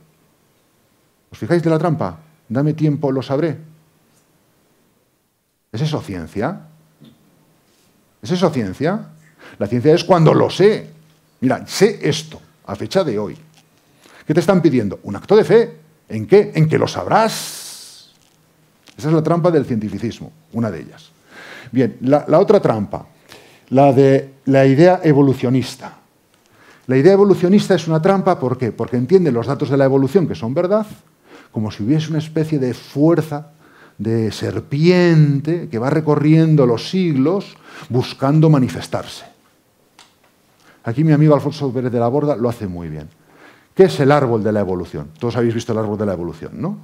¿Os fijáis de la trampa? Dame tiempo, lo sabré. ¿Es eso ciencia? ¿Es eso ciencia? La ciencia es cuando lo sé. Mira, sé esto, a fecha de hoy. ¿Qué te están pidiendo? Un acto de fe. ¿En qué? En que lo sabrás. Esa es la trampa del cientificismo, una de ellas. Bien, la, otra trampa, la de la idea evolucionista. La idea evolucionista es una trampa, ¿por qué? Porque entiende los datos de la evolución, que son verdad, como si hubiese una especie de fuerza de serpiente que va recorriendo los siglos buscando manifestarse. Aquí mi amigo Alfonso Pérez de la Borda lo hace muy bien. ¿Qué es el árbol de la evolución? Todos habéis visto el árbol de la evolución, ¿no?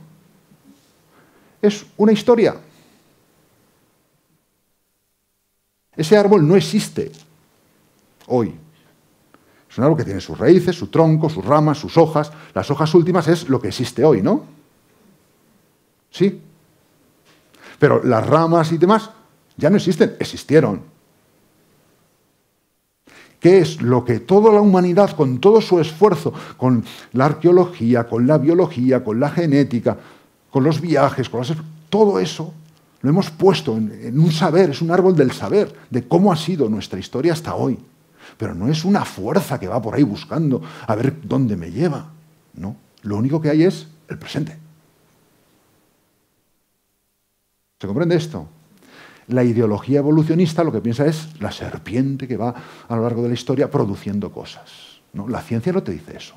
Es una historia. Ese árbol no existe hoy. Es un árbol que tiene sus raíces, su tronco, sus ramas, sus hojas. Las hojas últimas es lo que existe hoy, ¿no? Sí. Pero las ramas y demás ya no existen, existieron. ¿Qué es lo que toda la humanidad, con todo su esfuerzo, con la arqueología, con la biología, con la genética, con los viajes, con todo eso, lo hemos puesto en, un saber, es un árbol del saber, de cómo ha sido nuestra historia hasta hoy. Pero no es una fuerza que va por ahí buscando a ver dónde me lleva. No, lo único que hay es el presente. ¿Se comprende esto? La ideología evolucionista lo que piensa es la serpiente que va a lo largo de la historia produciendo cosas. ¿no? La ciencia no te dice eso.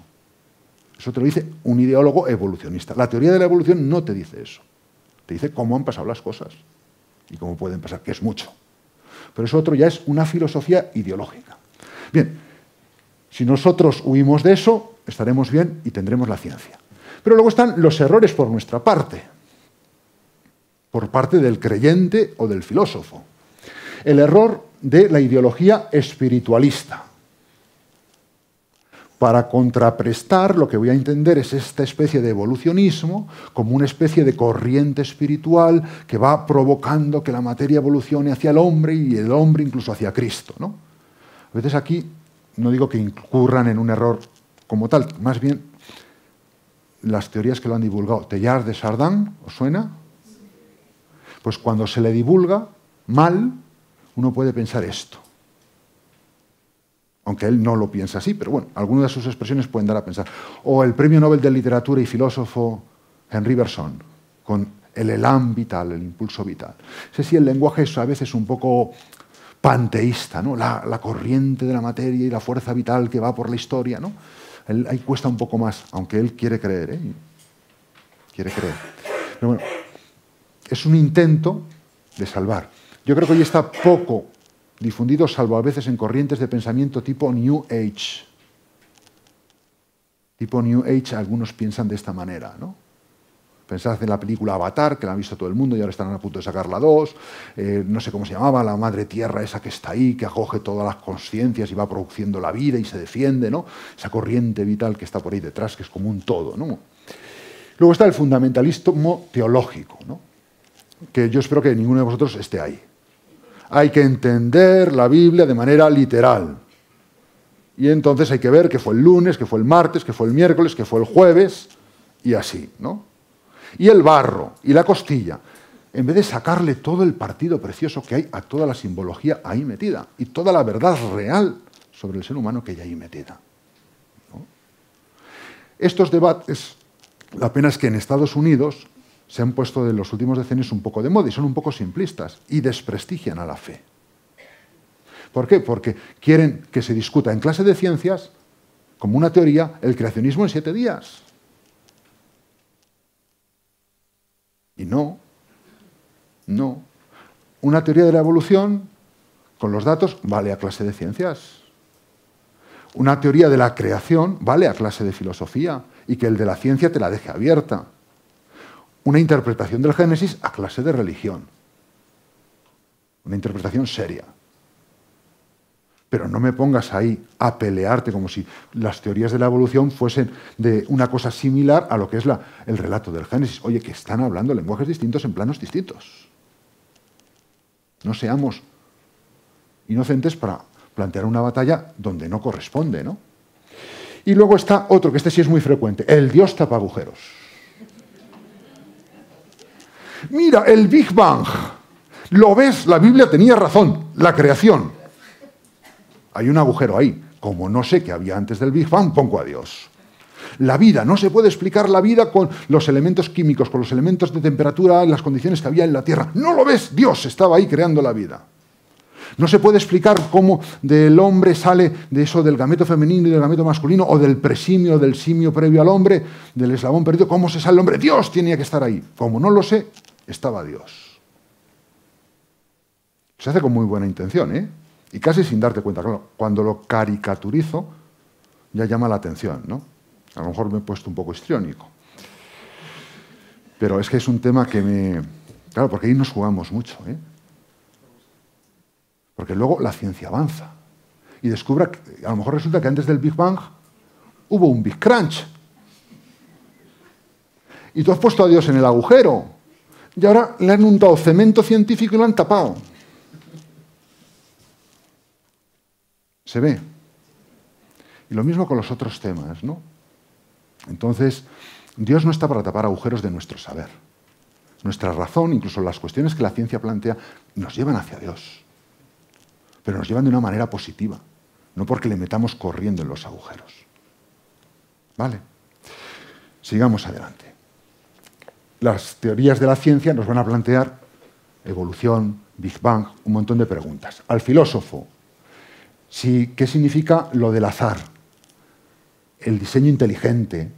Eso te lo dice un ideólogo evolucionista. La teoría de la evolución no te dice eso. Te dice cómo han pasado las cosas y cómo pueden pasar, que es mucho. Pero eso otro ya es una filosofía ideológica. Bien, si nosotros huimos de eso, estaremos bien y tendremos la ciencia. Pero luego están los errores por nuestra parte por parte del creyente o del filósofo. El error de la ideología espiritualista. Para contraprestar, lo que voy a entender es esta especie de evolucionismo como una especie de corriente espiritual que va provocando que la materia evolucione hacia el hombre y el hombre incluso hacia Cristo. ¿no? A veces aquí no digo que incurran en un error como tal, más bien las teorías que lo han divulgado. Teilhard de Chardin, ¿os suena? Pues cuando se le divulga mal, uno puede pensar esto. Aunque él no lo piensa así, pero bueno, algunas de sus expresiones pueden dar a pensar. O el premio Nobel de Literatura y filósofo Henry Bergson, con el elan vital, el impulso vital. Sé si el lenguaje es a veces un poco panteísta, ¿no? La, corriente de la materia y la fuerza vital que va por la historia. ¿no? Ahí cuesta un poco más, aunque él quiere creer. ¿eh? Quiere creer. Pero bueno, es un intento de salvar. Yo creo que hoy está poco difundido, salvo a veces en corrientes de pensamiento tipo New Age. Tipo New Age, algunos piensan de esta manera, ¿no? Pensad en la película Avatar, que la han visto todo el mundo y ahora están a punto de sacar la 2. Eh, no sé cómo se llamaba, la madre tierra esa que está ahí, que acoge todas las conciencias y va produciendo la vida y se defiende, ¿no? Esa corriente vital que está por ahí detrás, que es como un todo, ¿no? Luego está el fundamentalismo teológico, ¿no? que yo espero que ninguno de vosotros esté ahí. Hay que entender la Biblia de manera literal. Y entonces hay que ver que fue el lunes, que fue el martes, que fue el miércoles, que fue el jueves, y así, ¿no? Y el barro y la costilla, en vez de sacarle todo el partido precioso que hay a toda la simbología ahí metida y toda la verdad real sobre el ser humano que hay ahí metida. Estos debates, la pena es que en Estados Unidos se han puesto en los últimos decenios un poco de moda y son un poco simplistas y desprestigian a la fe. ¿Por qué? Porque quieren que se discuta en clase de ciencias, como una teoría, el creacionismo en siete días. Y no, no. Una teoría de la evolución con los datos vale a clase de ciencias. Una teoría de la creación vale a clase de filosofía y que el de la ciencia te la deje abierta una interpretación del Génesis a clase de religión. Una interpretación seria. Pero no me pongas ahí a pelearte como si las teorías de la evolución fuesen de una cosa similar a lo que es el relato del Génesis. Oye, que están hablando lenguajes distintos en planos distintos. No seamos inocentes para plantear una batalla donde no corresponde, ¿no? Y luego está otro, que este sí es muy frecuente, el Dios tapa agujeros. Mira, el Big Bang. Lo ves, la Biblia tenía razón, la creación. Hay un agujero ahí. Como no sé qué había antes del Big Bang, pongo a Dios. la vida. No se puede explicar la vida con los elementos químicos, con los elementos de temperatura, las condiciones que había en la Tierra. No lo ves, Dios estaba ahí creando la vida. No se puede explicar cómo del hombre sale de eso del gameto femenino y del gameto masculino, o del presimio, del simio previo al hombre, del eslabón perdido, cómo se sale el hombre. Dios tenía que estar ahí. Como no lo sé, estaba Dios. Se hace con muy buena intención, ¿eh? Y casi sin darte cuenta. cuando lo caricaturizo, ya llama la atención, ¿no? A lo mejor me he puesto un poco histriónico. Pero es que es un tema que me... Claro, porque ahí nos jugamos mucho, ¿eh? Porque luego la ciencia avanza y descubre que a lo mejor resulta que antes del Big Bang hubo un Big Crunch. Y tú has puesto a Dios en el agujero. Y ahora le han untado cemento científico y lo han tapado. Se ve. Y lo mismo con los otros temas, ¿no? Entonces, Dios no está para tapar agujeros de nuestro saber. Nuestra razón, incluso las cuestiones que la ciencia plantea, nos llevan hacia Dios pero nos llevan de una manera positiva, no porque le metamos corriendo en los agujeros. ¿Vale? Sigamos adelante. Las teorías de la ciencia nos van a plantear evolución, Big Bang, un montón de preguntas. Al filósofo, ¿qué significa lo del azar? El diseño inteligente.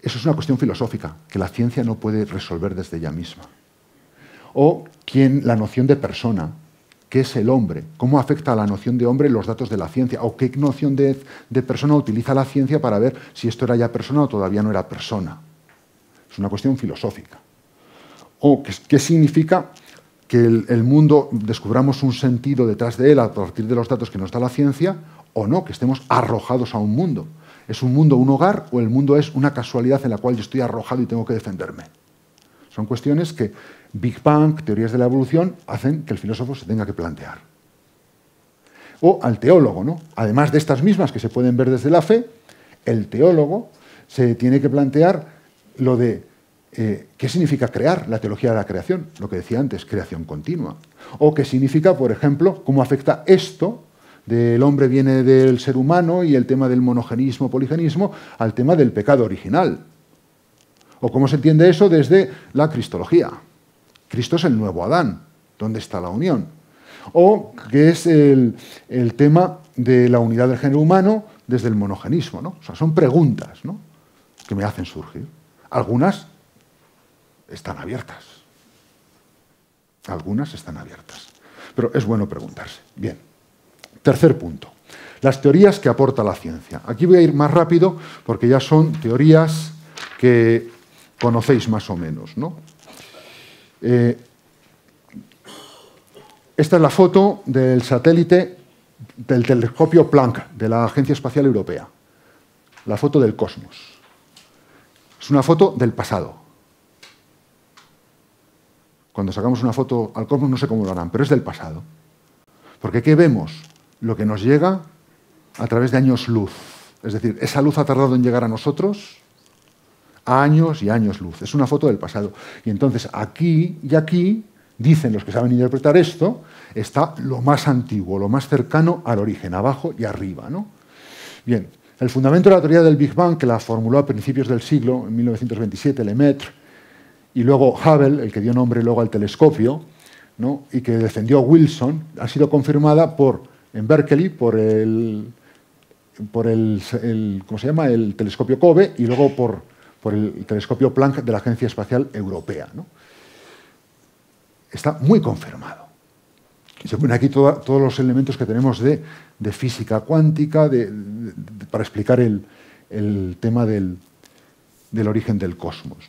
Eso es una cuestión filosófica que la ciencia no puede resolver desde ella misma. O quién, la noción de persona, qué es el hombre, cómo afecta a la noción de hombre los datos de la ciencia, o qué noción de, persona utiliza la ciencia para ver si esto era ya persona o todavía no era persona. Es una cuestión filosófica. O qué, significa que el, mundo descubramos un sentido detrás de él a partir de los datos que nos da la ciencia, o no, que estemos arrojados a un mundo. ¿Es un mundo un hogar o el mundo es una casualidad en la cual yo estoy arrojado y tengo que defenderme? Son cuestiones que Big Bang, teorías de la evolución, hacen que el filósofo se tenga que plantear. O al teólogo, ¿no? Además de estas mismas que se pueden ver desde la fe, el teólogo se tiene que plantear lo de eh, qué significa crear, la teología de la creación, lo que decía antes, creación continua. O qué significa, por ejemplo, cómo afecta esto del hombre viene del ser humano y el tema del monogenismo, poligenismo, al tema del pecado original. O cómo se entiende eso desde la cristología. Cristo es el nuevo Adán. ¿Dónde está la unión? O que es el, tema de la unidad del género humano desde el monogenismo. son preguntas que me hacen surgir. Algunas están abiertas. Algunas están abiertas. Pero es bueno preguntarse. Bien. Tercer punto. Las teorías que aporta la ciencia. Aquí voy a ir más rápido porque ya son teorías que conocéis más o menos. ¿no? Eh, esta es la foto del satélite del telescopio Planck de la Agencia Espacial Europea. La foto del cosmos. Es una foto del pasado. Cuando sacamos una foto al cosmos no sé cómo lo harán, pero es del pasado. Porque ¿qué vemos? Lo que nos llega a través de años luz. Es decir, esa luz ha tardado en llegar a nosotros años y años luz. Es una foto del pasado. Y entonces aquí y aquí, dicen los que saben interpretar esto, está lo más antiguo, lo más cercano al origen, abajo y arriba. ¿no? Bien, el fundamento de la teoría del Big Bang, que la formuló a principios del siglo, en 1927, Lemaitre, y luego Hubble, el que dio nombre luego al telescopio, y que defendió Wilson, ha sido confirmada por, en Berkeley por el, por el, ¿cómo se llama? el telescopio COBE y luego por por el telescopio Planck de la Agencia Espacial Europea. Está muy confirmado. Se ponen aquí todos los elementos que tenemos de, física cuántica para explicar el, tema del, origen del cosmos.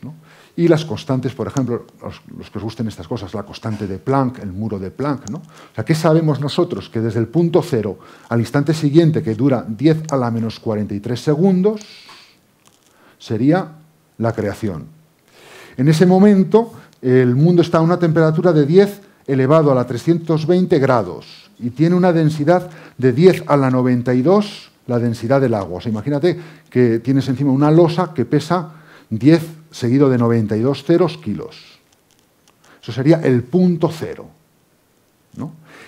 Y las constantes, por ejemplo, los, que os gusten estas cosas, la constante de Planck, el muro de Planck. ¿no? O sea, ¿qué sabemos nosotros? Que desde el punto cero al instante siguiente, que dura 10 a la menos 43 segundos, sería la creación. En ese momento, el mundo está a una temperatura de 10 elevado a la 320 grados y tiene una densidad de 10 a la 92 la densidad del agua. O sea, imagínate que tienes encima una losa que pesa 10 seguido de 92 ceros kilos. Eso sería el punto cero.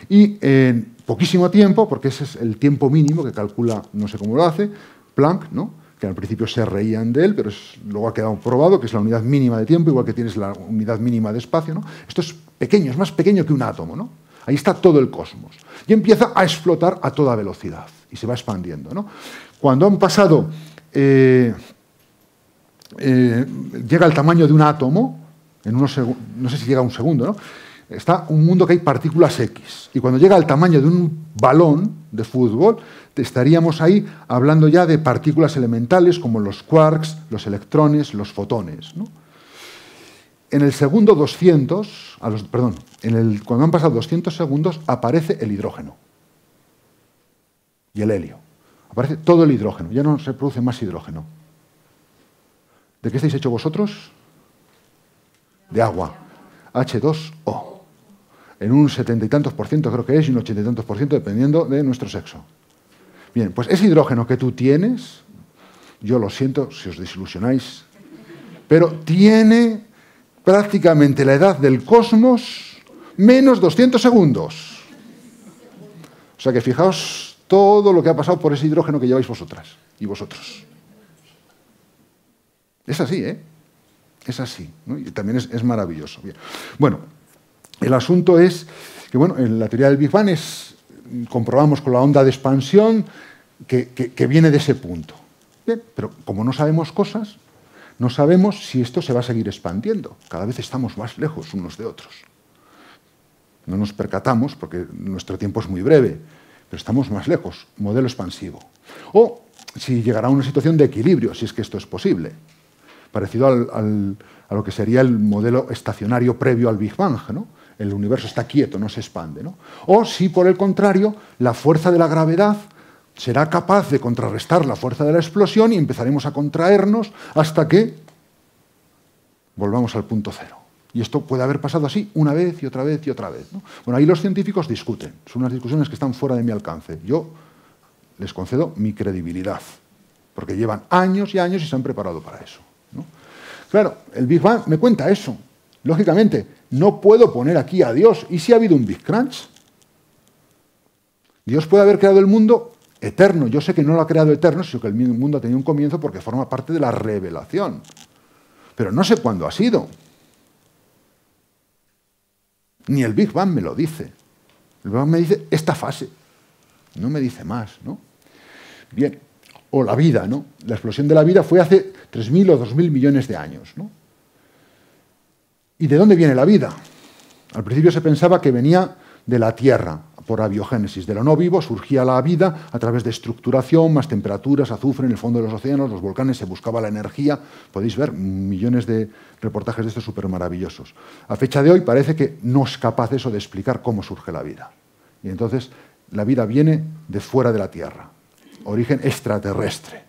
Y en poquísimo tiempo, porque ese es el tiempo mínimo que calcula, no sé cómo lo hace, Planck, ¿no? que al principio se reían de él, pero luego ha quedado probado que es la unidad mínima de tiempo, igual que tienes la unidad mínima de espacio. ¿no? Esto es pequeño, es más pequeño que un átomo. ¿no? Ahí está todo el cosmos. Y empieza a explotar a toda velocidad y se va expandiendo. ¿no? Cuando han pasado, eh, eh, llega al tamaño de un átomo, en unos no sé si llega a un segundo, ¿no? está un mundo que hay partículas X. Y cuando llega al tamaño de un balón de fútbol, estaríamos ahí hablando ya de partículas elementales como los quarks, los electrones, los fotones. En el segundo 200, a los, perdón, cuando han pasado 200 segundos, aparece el hidrógeno y el helio. Aparece todo el hidrógeno, ya no se produce más hidrógeno. ¿De qué estáis hechos vosotros? De agua. H2O en un setenta y tantos por ciento creo que es y un ochenta y tantos por ciento dependiendo de nuestro sexo. Bien, pues ese hidrógeno que tú tienes, yo lo siento si os desilusionáis, pero tiene prácticamente la edad del cosmos menos 200 segundos. O sea que fijaos todo lo que ha pasado por ese hidrógeno que lleváis vosotras y vosotros. Es así, ¿eh? Es así. Y también es, maravilloso. Bien. Bueno, el asunto es que, bueno, en la teoría del Big Bang es, comprobamos con la onda de expansión que, viene de ese punto. Bien, pero como no sabemos cosas, no sabemos si esto se va a seguir expandiendo. Cada vez estamos más lejos unos de otros. No nos percatamos porque nuestro tiempo es muy breve, pero estamos más lejos. Modelo expansivo. O si llegará a una situación de equilibrio, si es que esto es posible, parecido a lo que sería el modelo estacionario previo al Big Bang, ¿no? el universo está quieto, no se expande. ¿no? O si, por el contrario, la fuerza de la gravedad será capaz de contrarrestar la fuerza de la explosión y empezaremos a contraernos hasta que volvamos al punto cero. Y esto puede haber pasado así una vez y otra vez y otra vez. Bueno, ahí los científicos discuten. Son unas discusiones que están fuera de mi alcance. Yo les concedo mi credibilidad, porque llevan años y años y se han preparado para eso. Claro, el Big Bang me cuenta eso. Lógicamente, no puedo poner aquí a Dios. ¿Y si ha habido un Big Crunch? Dios puede haber creado el mundo eterno. Yo sé que no lo ha creado eterno, sino que el mundo ha tenido un comienzo porque forma parte de la revelación. Pero no sé cuándo ha sido. Ni el Big Bang me lo dice. El Big Bang me dice esta fase. No me dice más, ¿no? Bien. O la vida, ¿no? La explosión de la vida fue hace 3.000 o 2.000 millones de años, ¿no? ¿Y de dónde viene la vida? Al principio se pensaba que venía de la Tierra, por abiogénesis. De lo no vivo surgía la vida a través de estructuración, más temperaturas, azufre en el fondo de los océanos, los volcanes, se buscaba la energía. Podéis ver millones de reportajes de estos súper maravillosos. A fecha de hoy parece que no es capaz eso de explicar cómo surge la vida. Y entonces la vida viene de fuera de la Tierra, origen extraterrestre.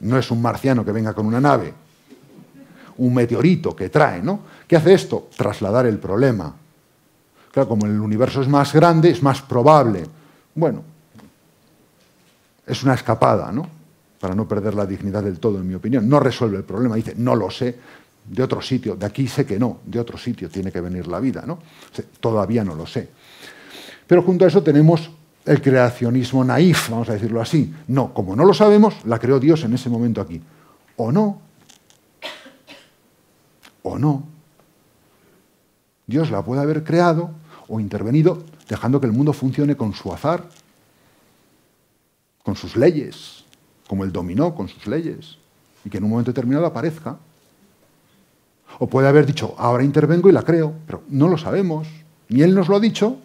No es un marciano que venga con una nave, un meteorito que trae, ¿no? ¿Qué hace esto? Trasladar el problema. Como el universo es más grande, es más probable. Bueno, es una escapada, ¿no? Para no perder la dignidad del todo, en mi opinión. No resuelve el problema, dice, no lo sé, de otro sitio, de aquí sé que no, de otro sitio tiene que venir la vida, ¿no? todavía no lo sé. Pero junto a eso tenemos el creacionismo naif, vamos a decirlo así. No, como no lo sabemos, la creó Dios en ese momento aquí. O no, o no. Dios la puede haber creado o intervenido dejando que el mundo funcione con su azar, con sus leyes, como el dominó con sus leyes, y que en un momento determinado aparezca. O puede haber dicho, ahora intervengo y la creo, pero no lo sabemos. Ni él nos lo ha dicho,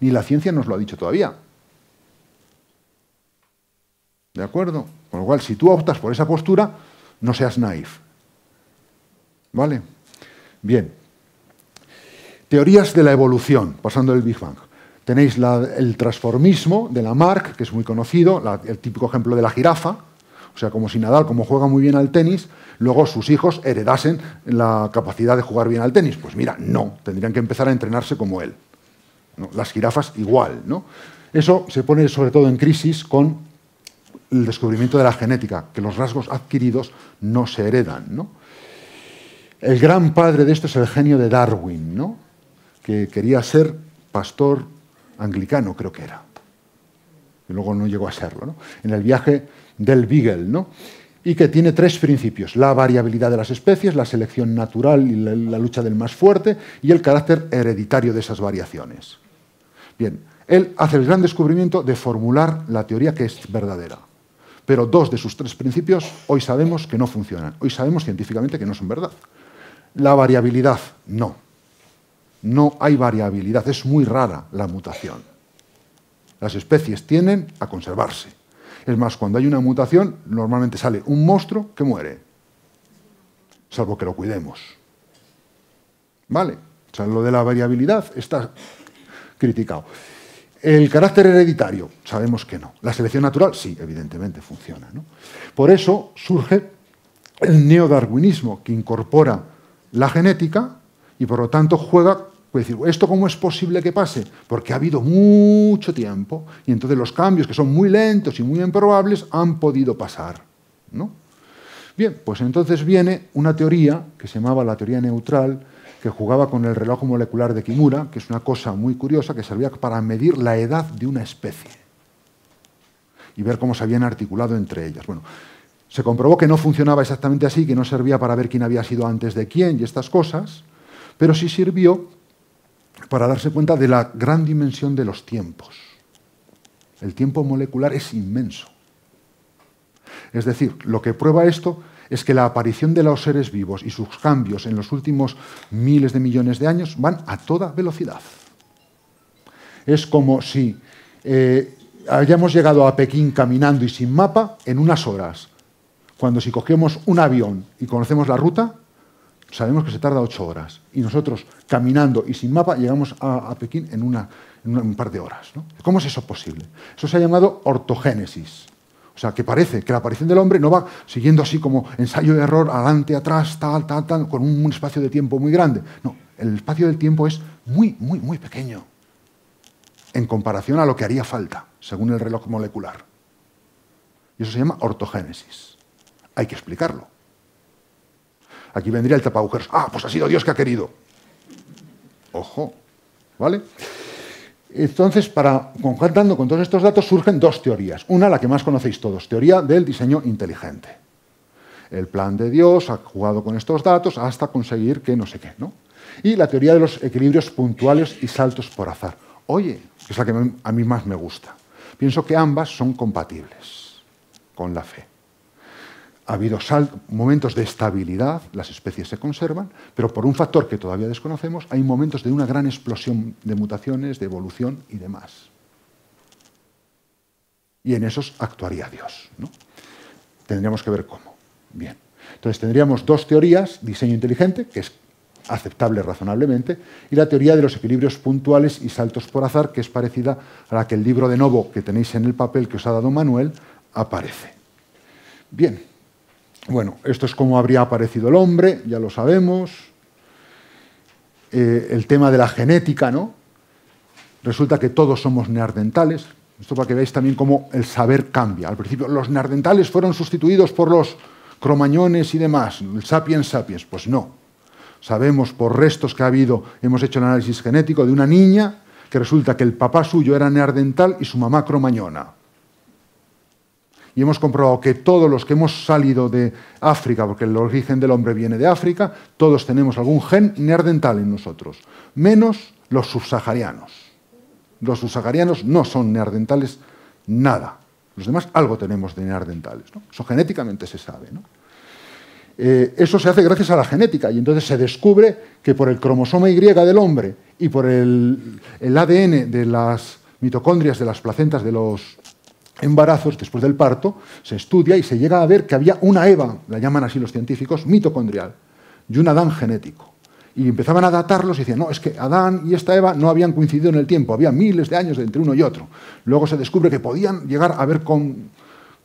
ni la ciencia nos lo ha dicho todavía. ¿De acuerdo? Con lo cual, si tú optas por esa postura, no seas naif. ¿Vale? Bien. Teorías de la evolución, pasando del Big Bang. Tenéis el transformismo de Lamarck, que es muy conocido, el típico ejemplo de la jirafa, o sea, como si Nadal, como juega muy bien al tenis, luego sus hijos heredasen la capacidad de jugar bien al tenis. Pues mira, no, tendrían que empezar a entrenarse como él. Las jirafas igual, ¿no? Eso se pone sobre todo en crisis con el descubrimiento de la genética, que los rasgos adquiridos no se heredan, ¿no? El gran padre de esto es el genio de Darwin, ¿no? Que quería ser pastor anglicano, creo que era. que luego no llegó a serlo, ¿no? en el viaje del Beagle, ¿no? y que tiene tres principios, la variabilidad de las especies, la selección natural y la lucha del más fuerte, y el carácter hereditario de esas variaciones. Bien, él hace el gran descubrimiento de formular la teoría que es verdadera. Pero dos de sus tres principios hoy sabemos que no funcionan. Hoy sabemos científicamente que no son verdad. La variabilidad, no. No hay variabilidad, es muy rara la mutación. Las especies tienden a conservarse. Es más, cuando hay una mutación, normalmente sale un monstruo que muere, salvo que lo cuidemos. ¿Vale? O sea, lo de la variabilidad está criticado. El carácter hereditario, sabemos que no. La selección natural, sí, evidentemente funciona. ¿no? Por eso surge el neodarwinismo, que incorpora la genética y por lo tanto juega Puede decir, ¿esto cómo es posible que pase? Porque ha habido mucho tiempo y entonces los cambios, que son muy lentos y muy improbables, han podido pasar. ¿no? Bien, pues entonces viene una teoría que se llamaba la teoría neutral, que jugaba con el reloj molecular de Kimura, que es una cosa muy curiosa, que servía para medir la edad de una especie y ver cómo se habían articulado entre ellas. Bueno, se comprobó que no funcionaba exactamente así, que no servía para ver quién había sido antes de quién y estas cosas, pero sí sirvió para darse cuenta de la gran dimensión de los tiempos. El tiempo molecular es inmenso. Es decir, lo que prueba esto es que la aparición de los seres vivos y sus cambios en los últimos miles de millones de años van a toda velocidad. Es como si eh, hayamos llegado a Pekín caminando y sin mapa en unas horas, cuando si cogemos un avión y conocemos la ruta, sabemos que se tarda ocho horas. Y nosotros, caminando y sin mapa, llegamos a, Pekín en, un par de horas. ¿Cómo es eso posible? Eso se ha llamado ortogénesis. O sea, que parece que la aparición del hombre no va siguiendo así como ensayo de error, adelante, atrás, tal, tal, tal, con un espacio de tiempo muy grande. No, el espacio del tiempo es muy, muy, muy pequeño en comparación a lo que haría falta, según el reloj molecular. Y eso se llama ortogénesis. Hay que explicarlo. Aquí vendría el tapagujeros. Ah, pues ha sido Dios que ha querido. Ojo, ¿vale? Entonces, para, contando con todos estos datos, surgen dos teorías. Una, la que más conocéis todos, teoría del diseño inteligente. El plan de Dios ha jugado con estos datos hasta conseguir que no sé qué, ¿no? Y la teoría de los equilibrios puntuales y saltos por azar. Oye, que es la que a mí más me gusta. Pienso que ambas son compatibles con la fe ha habido momentos de estabilidad, las especies se conservan, pero por un factor que todavía desconocemos, hay momentos de una gran explosión de mutaciones, de evolución y demás. Y en esos actuaría Dios. ¿no? Tendríamos que ver cómo. Bien. Entonces tendríamos dos teorías, diseño inteligente, que es aceptable razonablemente, y la teoría de los equilibrios puntuales y saltos por azar, que es parecida a la que el libro de Novo que tenéis en el papel que os ha dado Manuel aparece. Bien, bueno, esto es cómo habría aparecido el hombre, ya lo sabemos. Eh, el tema de la genética, ¿no? Resulta que todos somos neardentales. Esto para que veáis también cómo el saber cambia. Al principio, los neardentales fueron sustituidos por los cromañones y demás, el sapiens sapiens. Pues no. Sabemos por restos que ha habido, hemos hecho el análisis genético de una niña que resulta que el papá suyo era neardental y su mamá cromañona y hemos comprobado que todos los que hemos salido de África, porque el origen del hombre viene de África, todos tenemos algún gen neandertal en nosotros, menos los subsaharianos. Los subsaharianos no son neandertales nada. Los demás algo tenemos de neandertales. Eso genéticamente se sabe. Eh, eso se hace gracias a la genética y entonces se descubre que por el cromosoma Y del hombre y por el ADN de las mitocondrias de las placentas de los embarazos, después del parto, se estudia y se llega a ver que había una Eva, la llaman así los científicos, mitocondrial, y un Adán genético. Y empezaban a datarlos y decían, no, es que Adán y esta Eva no habían coincidido en el tiempo, había miles de años entre uno y otro. Luego se descubre que podían llegar a haber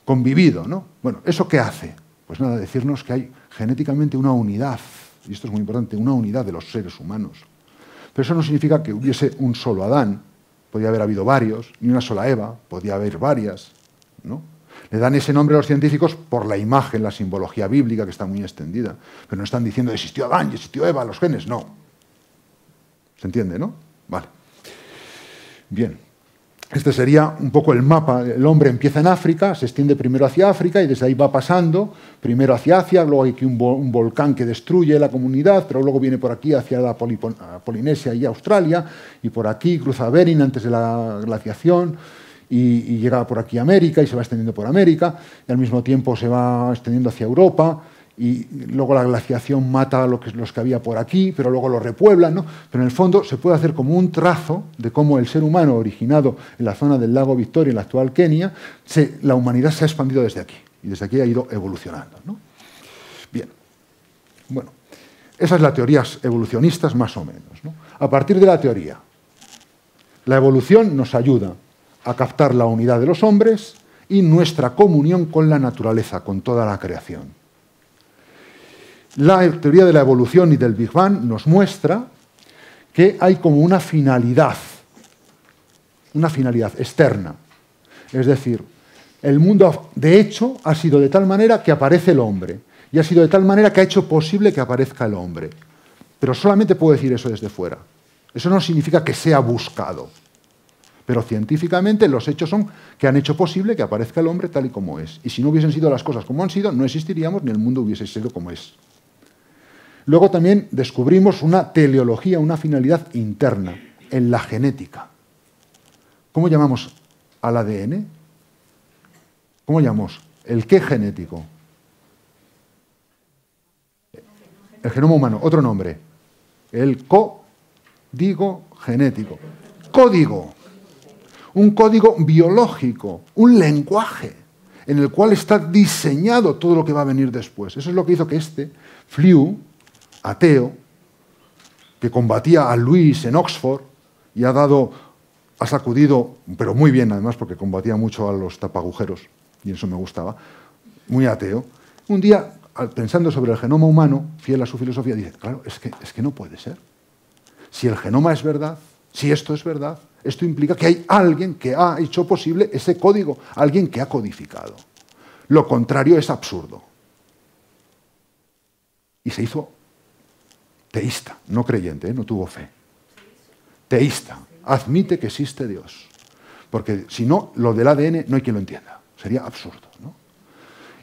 convivido. ¿no? Bueno, ¿eso qué hace? Pues nada, decirnos que hay genéticamente una unidad, y esto es muy importante, una unidad de los seres humanos. Pero eso no significa que hubiese un solo Adán, podía haber habido varios, ni una sola Eva, podía haber varias. ¿no? Le dan ese nombre a los científicos por la imagen, la simbología bíblica que está muy extendida. Pero no están diciendo existió Adán y existió Eva, los genes, no. ¿Se entiende, no? Vale. Bien. Este sería un poco el mapa. El hombre empieza en África, se extiende primero hacia África y desde ahí va pasando, primero hacia Asia, luego hay aquí un, volcán que destruye la comunidad, pero luego viene por aquí hacia la Polinesia y Australia, y por aquí cruza Bering antes de la glaciación, y, llega por aquí a América y se va extendiendo por América, y al mismo tiempo se va extendiendo hacia Europa, y luego la glaciación mata a los que había por aquí, pero luego lo repueblan, ¿no? Pero en el fondo se puede hacer como un trazo de cómo el ser humano originado en la zona del lago Victoria, en la actual Kenia, la humanidad se ha expandido desde aquí, y desde aquí ha ido evolucionando, ¿no? Bien, bueno, esas las teorías evolucionistas más o menos, A partir de la teoría, la evolución nos ayuda a captar la unidad de los hombres y nuestra comunión con la naturaleza, con toda la creación. La teoría de la evolución y del Big Bang nos muestra que hay como una finalidad, una finalidad externa. Es decir, el mundo de hecho ha sido de tal manera que aparece el hombre y ha sido de tal manera que ha hecho posible que aparezca el hombre. Pero solamente puedo decir eso desde fuera. Eso no significa que sea buscado. Pero científicamente los hechos son que han hecho posible que aparezca el hombre tal y como es. Y si no hubiesen sido las cosas como han sido, no existiríamos ni el mundo hubiese sido como es. Luego también descubrimos una teleología, una finalidad interna en la genética. ¿Cómo llamamos al ADN? ¿Cómo llamamos? ¿El qué genético? El genoma humano, otro nombre. El código genético. Código un código biológico, un lenguaje en el cual está diseñado todo lo que va a venir después. Eso es lo que hizo que este, Flew, ateo, que combatía a Luis en Oxford y ha dado, ha sacudido, pero muy bien además, porque combatía mucho a los tapagujeros, y eso me gustaba, muy ateo, un día, pensando sobre el genoma humano, fiel a su filosofía, dice, claro, es que, es que no puede ser. Si el genoma es verdad, si esto es verdad, esto implica que hay alguien que ha hecho posible ese código, alguien que ha codificado. Lo contrario es absurdo. Y se hizo teísta, no creyente, ¿eh? no tuvo fe. Teísta, admite que existe Dios. Porque si no, lo del ADN no hay quien lo entienda. Sería absurdo.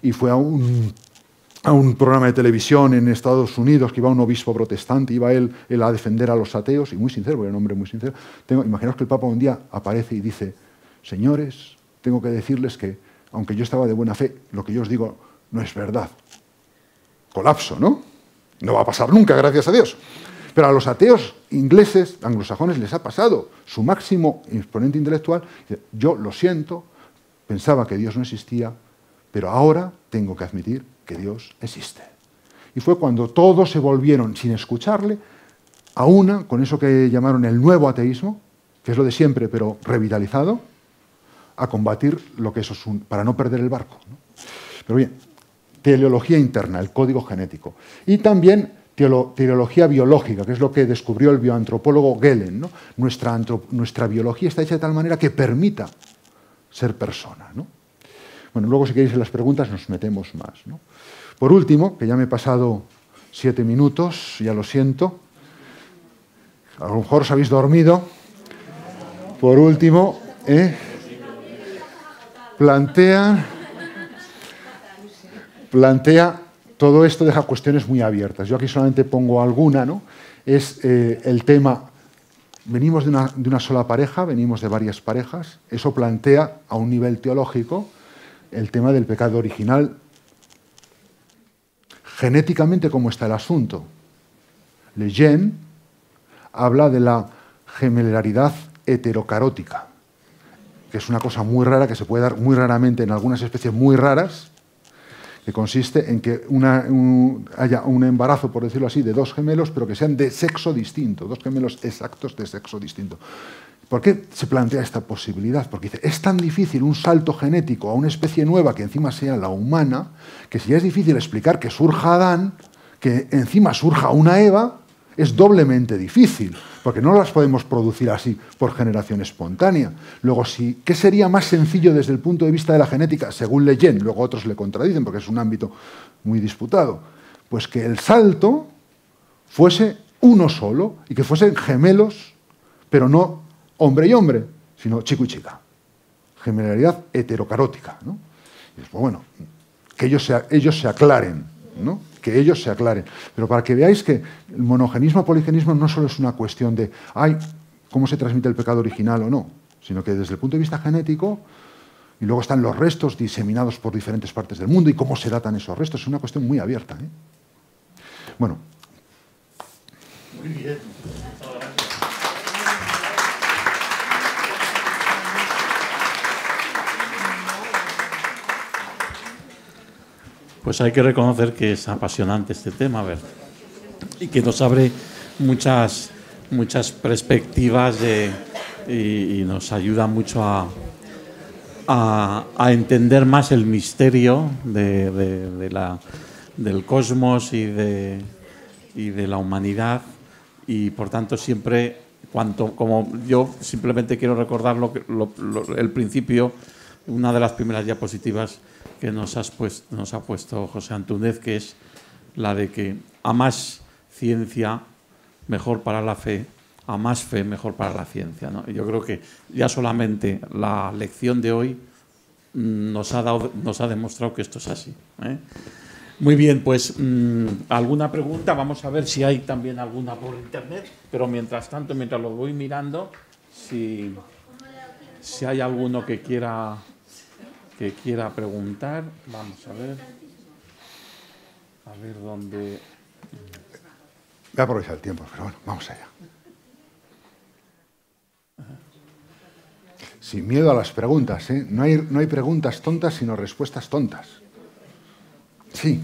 Y fue a un programa de televisión en Estados Unidos que iba un obispo protestante, iba él, a defender a los ateos, y muy sincero, porque era un hombre muy sincero. Tengo, imaginaos que el Papa un día aparece y dice, señores, tengo que decirles que, aunque yo estaba de buena fe, lo que yo os digo no es verdad. Colapso, ¿no? No va a pasar nunca, gracias a Dios. Pero a los ateos ingleses, anglosajones, les ha pasado. Su máximo exponente intelectual yo lo siento, pensaba que Dios no existía, pero ahora tengo que admitir que Dios existe. Y fue cuando todos se volvieron, sin escucharle, a una con eso que llamaron el nuevo ateísmo, que es lo de siempre, pero revitalizado, a combatir lo que eso es un, para no perder el barco. Pero bien, teleología interna, el código genético. Y también teleología biológica, que es lo que descubrió el bioantropólogo Gellen. Nuestra, nuestra biología está hecha de tal manera que permita ser persona. ¿no? Bueno, luego si queréis en las preguntas nos metemos más. Por último, que ya me he pasado siete minutos, ya lo siento, a lo mejor os habéis dormido. Por último, ¿eh? plantea, plantea, todo esto deja cuestiones muy abiertas. Yo aquí solamente pongo alguna, ¿no? Es eh, el tema venimos de una, de una, sola pareja, venimos de varias parejas, eso plantea a un nivel teológico el tema del pecado original. Genéticamente, ¿cómo está el asunto? Leyen habla de la gemelaridad heterocarótica, que es una cosa muy rara que se puede dar muy raramente en algunas especies muy raras, que consiste en que haya un embarazo, por decirlo así, de dos gemelos, pero que sean de sexo distinto, dos gemelos exactos de sexo distinto. ¿Por qué se plantea esta posibilidad? Porque dice, es tan difícil un salto genético a una especie nueva que encima sea la humana, que si ya es difícil explicar que surja Adán, que encima surja una Eva, es doblemente difícil, porque no las podemos producir así por generación espontánea. Luego, ¿qué sería más sencillo desde el punto de vista de la genética, según Leyen? Luego otros le contradicen porque es un ámbito muy disputado. Pues que el salto fuese uno solo y que fuesen gemelos, pero no hombre y hombre, sino chico y chica. generalidad heterocarótica. ¿no? Y después, bueno, que ellos se, ellos se aclaren, ¿no? Que ellos se aclaren. Pero para que veáis que el monogenismo poligenismo no solo es una cuestión de, ay, cómo se transmite el pecado original o no, sino que desde el punto de vista genético, y luego están los restos diseminados por diferentes partes del mundo y cómo se datan esos restos, es una cuestión muy abierta. ¿eh? Bueno. Muy bien. Pues hay que reconocer que es apasionante este tema, ver, y que nos abre muchas, muchas perspectivas y, nos ayuda mucho a, a, entender más el misterio de, la, del cosmos y de, y de la humanidad. Y por tanto siempre cuanto como yo simplemente quiero recordar lo, el principio una de las primeras diapositivas que nos, has puesto, nos ha puesto José Antúnez, que es la de que a más ciencia, mejor para la fe, a más fe, mejor para la ciencia. yo creo que ya solamente la lección de hoy nos ha, dado, nos ha demostrado que esto es así. ¿eh? Muy bien, pues mm, alguna pregunta, vamos a ver si hay también alguna por internet, pero mientras tanto, mientras lo voy mirando, si, si hay alguno que quiera que quiera preguntar. Vamos a ver. A ver dónde. Voy a aprovechar el tiempo, pero bueno, vamos allá. Sin miedo a las preguntas, ¿eh? No hay, no hay preguntas tontas, sino respuestas tontas. Sí,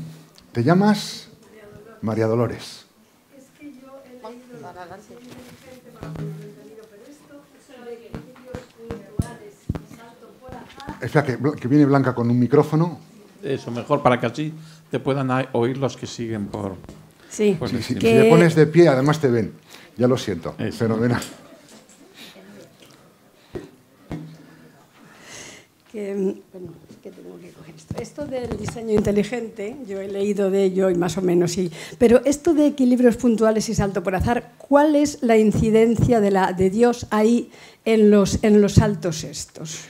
te llamas María Dolores. Es que yo he leído Espera, que, que, viene Blanca con un micrófono. Eso, mejor para que así te puedan oír los que siguen por. Sí, si, te pones de pie, además te ven. Ya lo siento. Fenomenal. Que, bueno, que tengo que coger esto. Esto del diseño inteligente, yo he leído de ello y más o menos sí. Pero esto de equilibrios puntuales y salto por azar, ¿cuál es la incidencia de, la, de Dios ahí en los, en los saltos estos?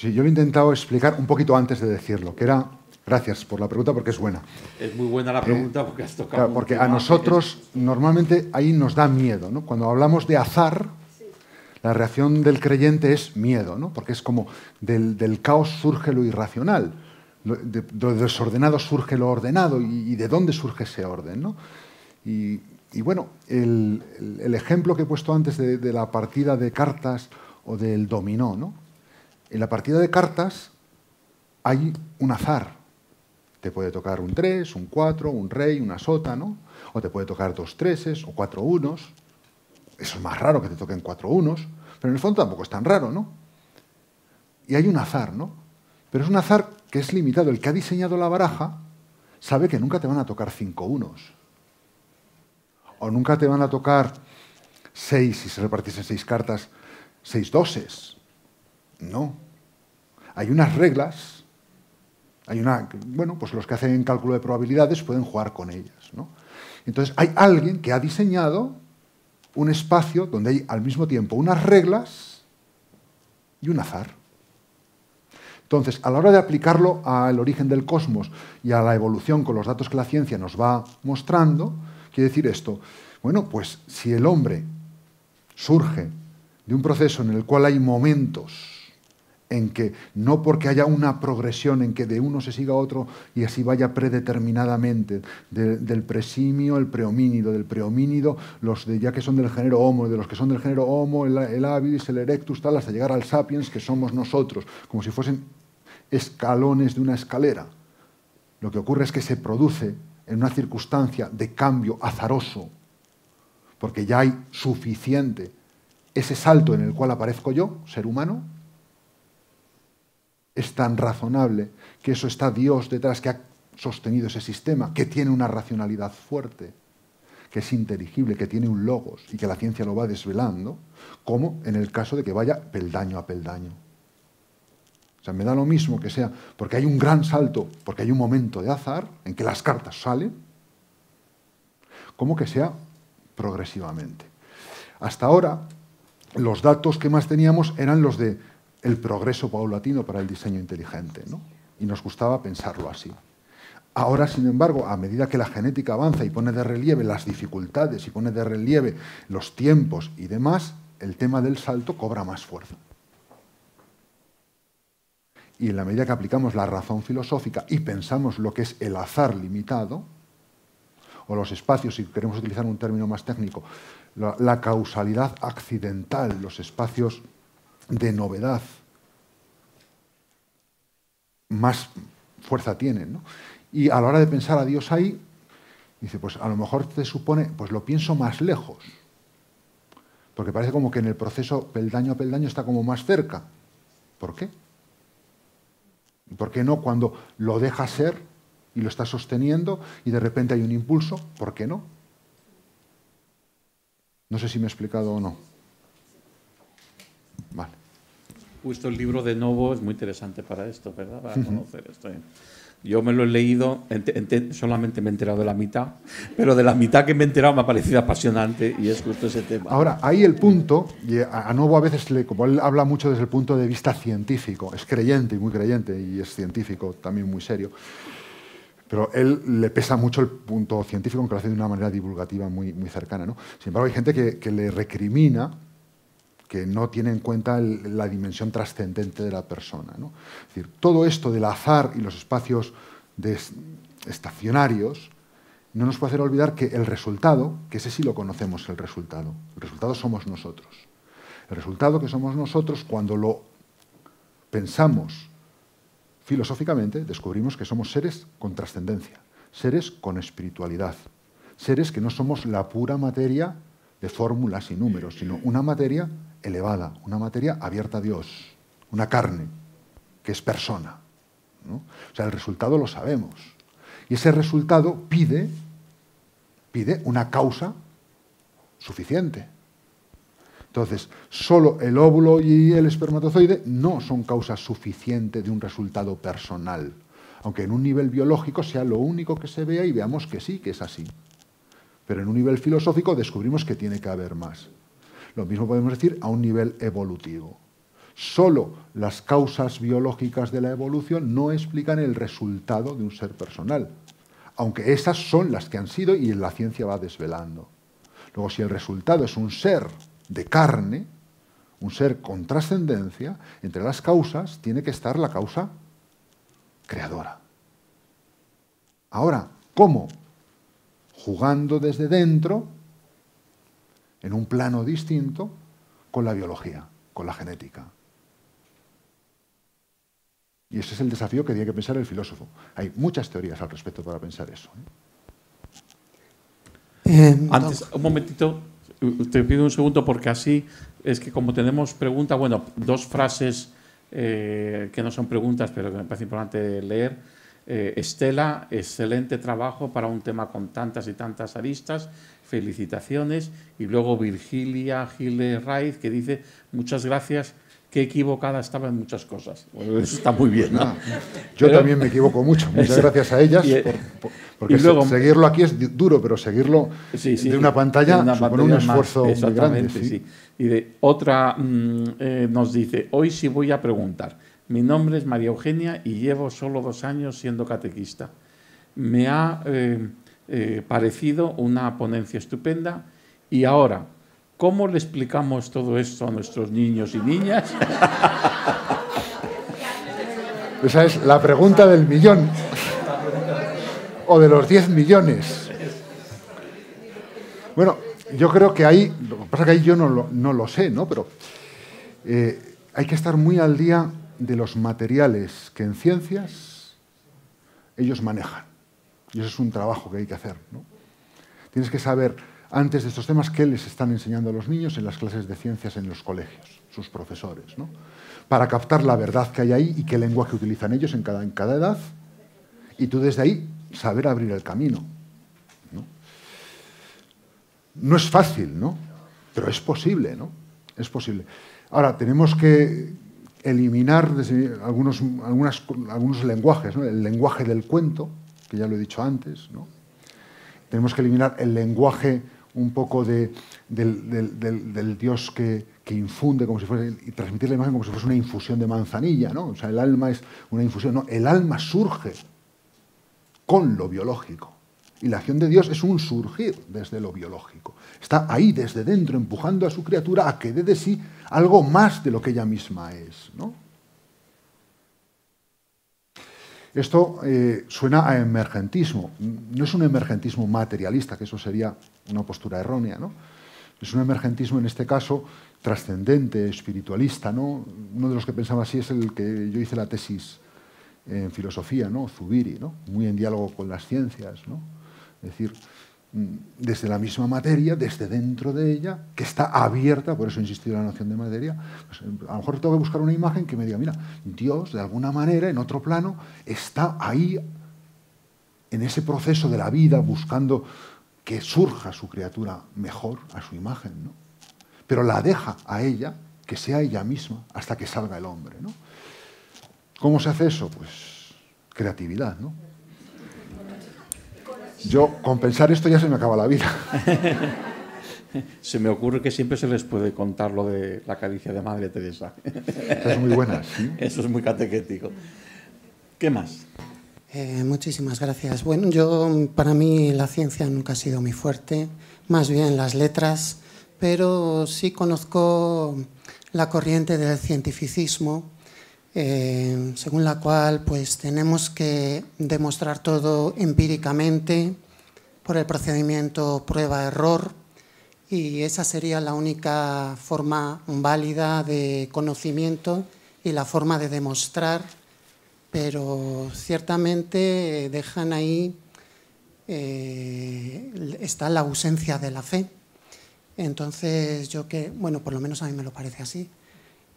Sí, yo lo he intentado explicar un poquito antes de decirlo, que era, gracias por la pregunta porque es buena. Es muy buena la pregunta porque has tocado. Claro, porque a nosotros normalmente ahí nos da miedo, ¿no? Cuando hablamos de azar, la reacción del creyente es miedo, ¿no? Porque es como del, caos surge lo irracional, de, lo desordenado surge lo ordenado y, de dónde surge ese orden, ¿no? Y, bueno, el, ejemplo que he puesto antes de, de la partida de cartas o del dominó, ¿no? En la partida de cartas hay un azar. Te puede tocar un 3, un 4, un rey, una sota, ¿no? O te puede tocar dos treses o cuatro unos. Eso es más raro que te toquen cuatro unos, pero en el fondo tampoco es tan raro, ¿no? Y hay un azar, ¿no? Pero es un azar que es limitado. El que ha diseñado la baraja sabe que nunca te van a tocar cinco unos. O nunca te van a tocar seis, si se repartiesen seis cartas, seis doses. No. Hay unas reglas, hay una, bueno, pues los que hacen cálculo de probabilidades pueden jugar con ellas. ¿no? Entonces hay alguien que ha diseñado un espacio donde hay al mismo tiempo unas reglas y un azar. Entonces, a la hora de aplicarlo al origen del cosmos y a la evolución con los datos que la ciencia nos va mostrando, quiere decir esto, bueno, pues si el hombre surge de un proceso en el cual hay momentos en que no porque haya una progresión en que de uno se siga a otro y así vaya predeterminadamente, del presimio el prehomínido, del prehomínido los de ya que son del género Homo, de los que son del género Homo, el, el Avis, el Erectus, tal, hasta llegar al Sapiens, que somos nosotros, como si fuesen escalones de una escalera. Lo que ocurre es que se produce en una circunstancia de cambio azaroso, porque ya hay suficiente ese salto en el cual aparezco yo, ser humano, es tan razonable, que eso está Dios detrás, que ha sostenido ese sistema, que tiene una racionalidad fuerte, que es inteligible, que tiene un logos y que la ciencia lo va desvelando, como en el caso de que vaya peldaño a peldaño. O sea, me da lo mismo que sea, porque hay un gran salto, porque hay un momento de azar en que las cartas salen, como que sea progresivamente. Hasta ahora, los datos que más teníamos eran los de el progreso paulatino para el diseño inteligente, ¿no? y nos gustaba pensarlo así. Ahora, sin embargo, a medida que la genética avanza y pone de relieve las dificultades y pone de relieve los tiempos y demás, el tema del salto cobra más fuerza. Y en la medida que aplicamos la razón filosófica y pensamos lo que es el azar limitado, o los espacios, si queremos utilizar un término más técnico, la, causalidad accidental, los espacios de novedad, más fuerza tienen. Y a la hora de pensar a Dios ahí, dice, pues a lo mejor te supone, pues lo pienso más lejos, porque parece como que en el proceso peldaño a peldaño está como más cerca. ¿Por qué? ¿Por qué no cuando lo deja ser y lo está sosteniendo y de repente hay un impulso, ¿por qué no? No sé si me he explicado o no. Vale. Justo el libro de Novo es muy interesante para esto, ¿verdad? Para conocer esto. Yo me lo he leído, solamente me he enterado de la mitad, pero de la mitad que me he enterado me ha parecido apasionante y es justo ese tema. Ahora, ahí el punto, y a Novo a veces, le, como él habla mucho desde el punto de vista científico, es creyente y muy creyente y es científico también muy serio, pero él le pesa mucho el punto científico, aunque lo hace de una manera divulgativa muy, muy cercana. ¿no? Sin embargo, hay gente que, le recrimina que no tiene en cuenta la dimensión trascendente de la persona. ¿no? Decir, todo esto del azar y los espacios estacionarios no nos puede hacer olvidar que el resultado, que ese sí lo conocemos, el resultado, el resultado somos nosotros. El resultado que somos nosotros cuando lo pensamos filosóficamente descubrimos que somos seres con trascendencia, seres con espiritualidad, seres que no somos la pura materia de fórmulas y números, sino una materia elevada, una materia abierta a Dios, una carne que es persona. O sea, el resultado lo sabemos. Y ese resultado pide, pide una causa suficiente. Entonces, solo el óvulo y el espermatozoide no son causa suficiente de un resultado personal, aunque en un nivel biológico sea lo único que se vea y veamos que sí, que es así. Pero en un nivel filosófico descubrimos que tiene que haber más. Lo mismo podemos decir a un nivel evolutivo. Solo las causas biológicas de la evolución no explican el resultado de un ser personal, aunque esas son las que han sido y la ciencia va desvelando. Luego, si el resultado es un ser de carne, un ser con trascendencia, entre las causas tiene que estar la causa creadora. Ahora, ¿cómo? Jugando desde dentro, en un plano distinto, con la biología, con la genética. Y ese es el desafío que tiene que pensar el filósofo. Hay muchas teorías al respecto para pensar eso. ¿eh? Eh, Antes, un momentito, te pido un segundo porque así es que como tenemos preguntas, bueno, dos frases eh, que no son preguntas, pero que me parece importante leer. Eh, Estela, excelente trabajo para un tema con tantas y tantas aristas. Felicitaciones. Y luego Virgilia Gile Raiz, que dice, muchas gracias qué equivocada estaba en muchas cosas. eso está muy bien. ¿no? yo también me equivoco mucho. Muchas gracias a ellas. porque seguirlo aquí es duro, pero seguirlo de una pantalla una supone un esfuerzo muy grande. Y de, otra mm, eh, nos dice, hoy sí voy a preguntar. Mi nombre es María Eugenia y llevo solo dos años siendo catequista. Me ha eh, eh, parecido una ponencia estupenda y ahora ¿Cómo le explicamos todo esto a nuestros niños y niñas? Esa es la pregunta del millón. O de los 10 millones. Bueno, yo creo que ahí, lo que pasa es que ahí yo no lo, sé, ¿no? Pero eh, hay que estar muy al día de los materiales que en ciencias ellos manejan. Y eso es un trabajo que hay que hacer, ¿no? Tienes que saber antes de estos temas qué les están enseñando a los niños en las clases de ciencias en los colegios, sus profesores, ¿no? para captar la verdad que hay ahí y qué lenguaje utilizan ellos en cada, en cada edad, y tú desde ahí saber abrir el camino. ¿no? no es fácil, ¿no? pero es posible, ¿no? Es posible. Ahora, tenemos que eliminar algunos, algunos lenguajes, ¿no? el lenguaje del cuento, que ya lo he dicho antes, ¿no? tenemos que eliminar el lenguaje un poco del, Dios que, infunde como si fuese, y transmitir la imagen como si fuese una infusión de manzanilla, ¿no? O sea, el alma es una infusión, no, el alma surge con lo biológico. Y la acción de Dios es un surgir desde lo biológico. Está ahí desde dentro, empujando a su criatura a que dé de sí algo más de lo que ella misma es. ¿no? Esto eh, suena a emergentismo. No es un emergentismo materialista, que eso sería una postura errónea. ¿no? Es un emergentismo, en este caso, trascendente, espiritualista. ¿no? Uno de los que pensaba así es el que yo hice la tesis en filosofía, ¿no? Zubiri, ¿no? muy en diálogo con las ciencias. ¿no? Es decir, desde la misma materia, desde dentro de ella, que está abierta, por eso he insistido en la noción de materia, pues, a lo mejor tengo que buscar una imagen que me diga, mira, Dios de alguna manera, en otro plano, está ahí, en ese proceso de la vida, buscando que surja su criatura mejor a su imagen, ¿no? pero la deja a ella que sea ella misma hasta que salga el hombre. ¿no? ¿Cómo se hace eso? Pues creatividad, ¿no? Yo, con pensar esto ya se me acaba la vida. se me ocurre que siempre se les puede contar lo de la caricia de Madre Teresa. es muy buena, ¿sí? Eso es muy catequético. ¿Qué más? Eh, muchísimas gracias. Bueno, yo, para mí la ciencia nunca ha sido muy fuerte, más bien las letras, pero sí conozco la corriente del cientificismo eh, según la cual pues, tenemos que demostrar todo empíricamente por el procedimiento prueba-error y esa sería la única forma válida de conocimiento y la forma de demostrar, pero ciertamente dejan ahí, eh, está la ausencia de la fe. Entonces yo que, bueno, por lo menos a mí me lo parece así.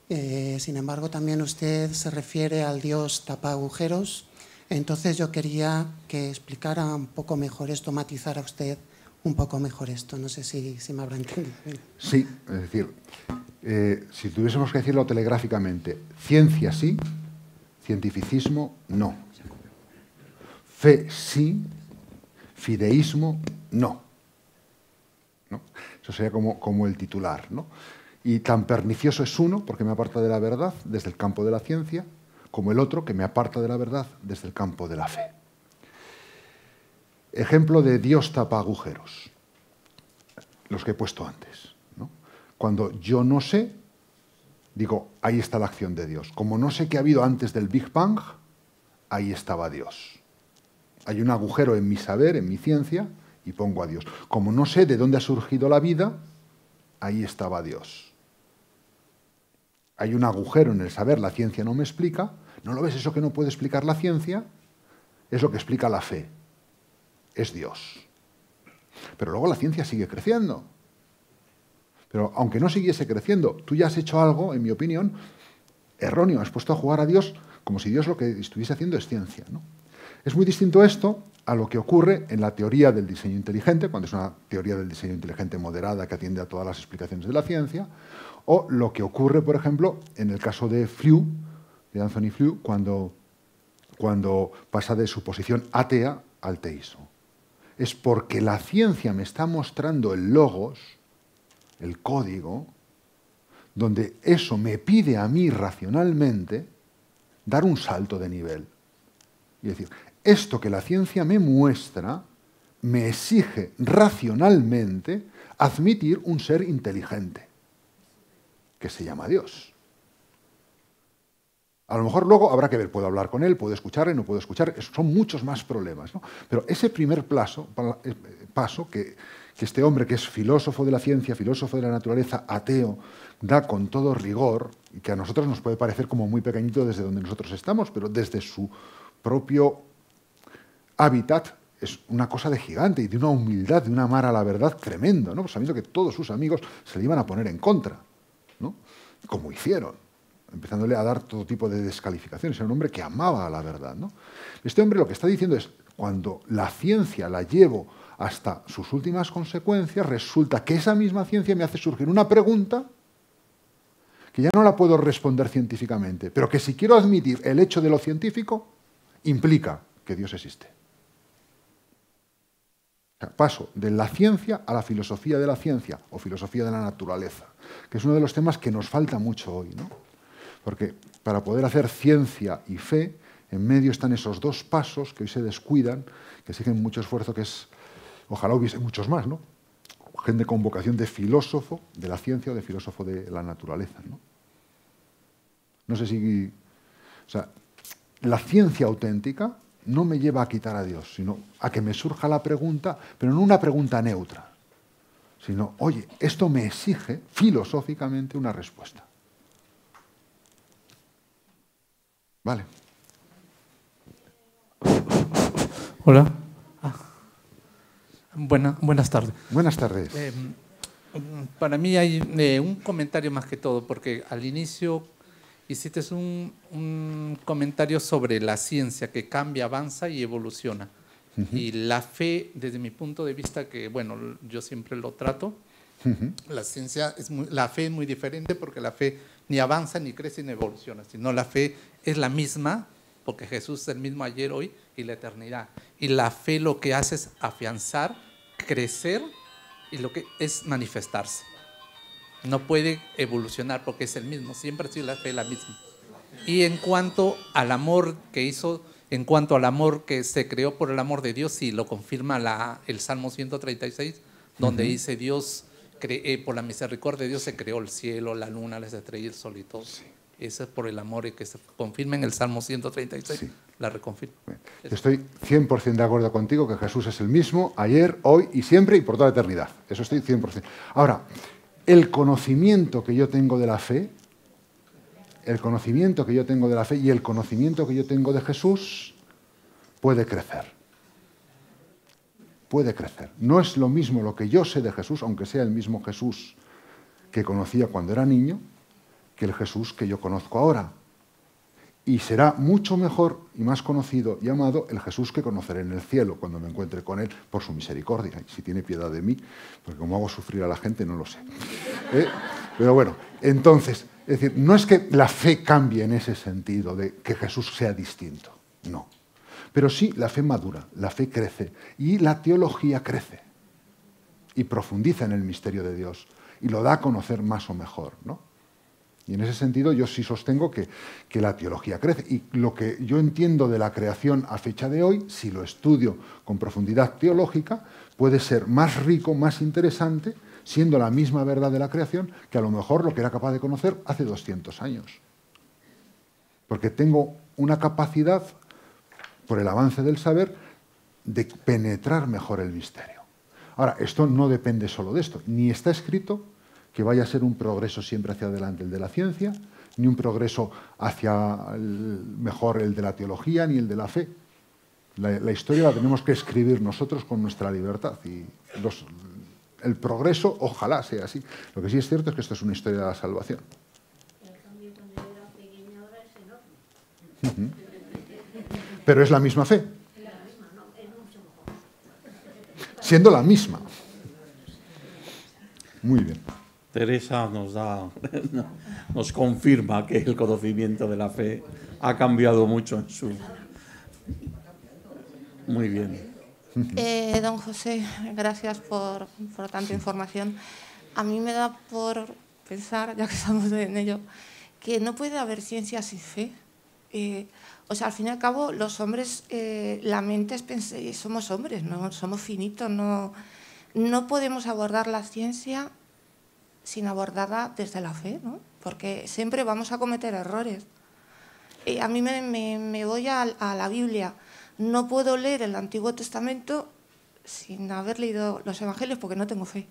Eh, sin embargo, también usted se refiere al dios tapa agujeros. Entonces yo quería que explicara un poco mejor esto, matizara usted un poco mejor esto. No sé si, me habrá entendido. Sí, es decir, eh, si tuviésemos que decirlo telegráficamente, ciencia sí, cientificismo no. Fe sí, fideísmo no. ¿No? Eso sería como, como el titular. ¿no? Y tan pernicioso es uno, porque me aparta de la verdad desde el campo de la ciencia, como el otro, que me aparta de la verdad desde el campo de la fe. Ejemplo de Dios tapa agujeros, los que he puesto antes. Cuando yo no sé, digo, ahí está la acción de Dios. Como no sé qué ha habido antes del Big Bang, ahí estaba Dios. Hay un agujero en mi saber, en mi ciencia, y pongo a Dios. Como no sé de dónde ha surgido la vida, ahí estaba Dios hay un agujero en el saber, la ciencia no me explica, ¿no lo ves eso que no puede explicar la ciencia? Es lo que explica la fe, es Dios. Pero luego la ciencia sigue creciendo. Pero aunque no siguiese creciendo, tú ya has hecho algo, en mi opinión, erróneo, has puesto a jugar a Dios como si Dios lo que estuviese haciendo es ciencia. ¿no? Es muy distinto esto a lo que ocurre en la teoría del diseño inteligente, cuando es una teoría del diseño inteligente moderada que atiende a todas las explicaciones de la ciencia, o lo que ocurre, por ejemplo, en el caso de de Anthony Flew, cuando, cuando pasa de su posición atea al teísmo. Es porque la ciencia me está mostrando el logos, el código, donde eso me pide a mí racionalmente dar un salto de nivel. Y decir, esto que la ciencia me muestra me exige racionalmente admitir un ser inteligente que se llama Dios. A lo mejor luego habrá que ver, puedo hablar con él, puedo escucharle, no puedo escuchar, son muchos más problemas. ¿no? Pero ese primer paso, eh, paso que, este hombre que es filósofo de la ciencia, filósofo de la naturaleza, ateo, da con todo rigor, y que a nosotros nos puede parecer como muy pequeñito desde donde nosotros estamos, pero desde su propio hábitat es una cosa de gigante y de una humildad, de una amar a la verdad tremendo, ¿no? sabiendo que todos sus amigos se le iban a poner en contra como hicieron, empezándole a dar todo tipo de descalificaciones. Era un hombre que amaba la verdad. Este hombre lo que está diciendo es, cuando la ciencia la llevo hasta sus últimas consecuencias, resulta que esa misma ciencia me hace surgir una pregunta que ya no la puedo responder científicamente, pero que si quiero admitir el hecho de lo científico, implica que Dios existe. Paso de la ciencia a la filosofía de la ciencia o filosofía de la naturaleza, que es uno de los temas que nos falta mucho hoy, ¿no? Porque para poder hacer ciencia y fe, en medio están esos dos pasos que hoy se descuidan, que siguen mucho esfuerzo, que es, ojalá hubiese muchos más, ¿no? Gente con vocación de filósofo de la ciencia o de filósofo de la naturaleza, ¿no? No sé si... O sea, la ciencia auténtica no me lleva a quitar a Dios, sino a que me surja la pregunta, pero no una pregunta neutra, sino, oye, esto me exige filosóficamente una respuesta. Vale. Hola. Ah. buenas tardes. Buenas tardes. Eh, para mí hay eh, un comentario más que todo, porque al inicio hiciste un, un comentario sobre la ciencia que cambia, avanza y evoluciona. Y la fe, desde mi punto de vista, que bueno, yo siempre lo trato, la ciencia es la fe es muy diferente porque la fe ni avanza, ni crece, ni evoluciona, sino la fe es la misma, porque Jesús es el mismo ayer, hoy y la eternidad. Y la fe lo que hace es afianzar, crecer y lo que es manifestarse. No puede evolucionar porque es el mismo, siempre ha sido la fe la misma. Y en cuanto al amor que hizo, en cuanto al amor que se creó por el amor de Dios, y lo confirma la, el Salmo 136, donde dice Dios eh, por la misericordia de Dios se creó el cielo, la luna, las estrellas, el sol y todo. Eso es por el amor y que se confirma en el Salmo 136. La reconfirma. Estoy 100% de acuerdo contigo que Jesús es el mismo ayer, hoy y siempre y por toda la eternidad. Eso estoy 100%. Ahora, el conocimiento que yo tengo de la fe, el conocimiento que yo tengo de la fe y el conocimiento que yo tengo de Jesús puede crecer puede crecer. No es lo mismo lo que yo sé de Jesús, aunque sea el mismo Jesús que conocía cuando era niño, que el Jesús que yo conozco ahora. Y será mucho mejor y más conocido y amado el Jesús que conoceré en el cielo cuando me encuentre con Él por su misericordia. Y si tiene piedad de mí, porque como hago sufrir a la gente, no lo sé. ¿Eh? Pero bueno, entonces, es decir, no es que la fe cambie en ese sentido de que Jesús sea distinto. No. Pero sí, la fe madura, la fe crece y la teología crece y profundiza en el misterio de Dios y lo da a conocer más o mejor. ¿no? Y en ese sentido yo sí sostengo que, que, la teología crece. Y lo que yo entiendo de la creación a fecha de hoy, si lo estudio con profundidad teológica, puede ser más rico, más interesante, siendo la misma verdad de la creación, que a lo mejor lo que era capaz de conocer hace 200 años. Porque tengo una capacidad por el avance del saber, de penetrar mejor el misterio. Ahora, esto no depende solo de esto, ni está escrito que vaya a ser un progreso siempre hacia adelante el de la ciencia, ni un progreso hacia mejor el de la teología, ni el de la fe. La, historia la tenemos que escribir nosotros con nuestra libertad y el progreso ojalá sea así. Lo que sí es cierto es que esto es una historia de la salvación. El es enorme. Pero es la misma fe. Siendo la misma. Muy bien. Teresa nos da, nos confirma que el conocimiento de la fe ha cambiado mucho en su. Muy bien. Eh, don José, gracias por, por tanta información. A mí me da por pensar, ya que estamos en ello, que no puede haber ciencia sin fe. Eh, o sea, al fin y al cabo, los hombres, eh, la mente es somos hombres, no somos finitos, no, no podemos abordar la ciencia sin abordarla desde la fe, ¿no? porque siempre vamos a cometer errores. Y a mí me, voy a, la Biblia. No puedo leer el Antiguo Testamento sin haber leído los Evangelios porque no tengo fe.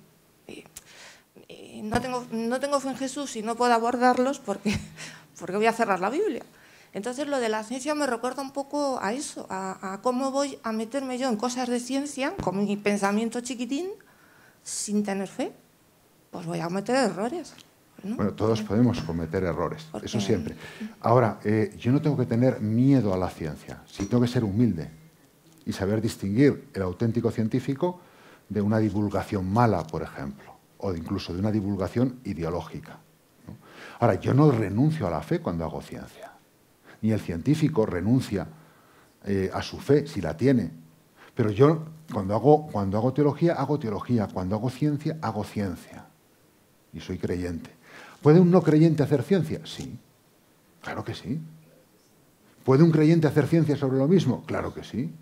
no, tengo, no tengo fe en Jesús y no puedo abordarlos porque, porque voy a cerrar la Biblia. Entonces lo de la ciencia me recuerda un poco a eso, a, cómo voy a meterme yo en cosas de ciencia con mi pensamiento chiquitín sin tener fe. Pues voy a cometer errores. Bueno, todos podemos cometer errores, eso siempre. Ahora, eh, yo no tengo que tener miedo a la ciencia, sí tengo que ser humilde y saber distinguir el auténtico científico de una divulgación mala, por ejemplo, o incluso de una divulgación ideológica. Ahora, yo no renuncio a la fe cuando hago ciencia ni el científico renuncia eh, a su fe si la tiene, Pero yo, cuando hago, cuando hago teología, hago teología. Cuando hago ciencia, hago ciencia. Y soy creyente. ¿Puede un no creyente hacer ciencia? Sí. Claro que sí. ¿Puede un creyente hacer ciencia sobre lo mismo? Claro que sí.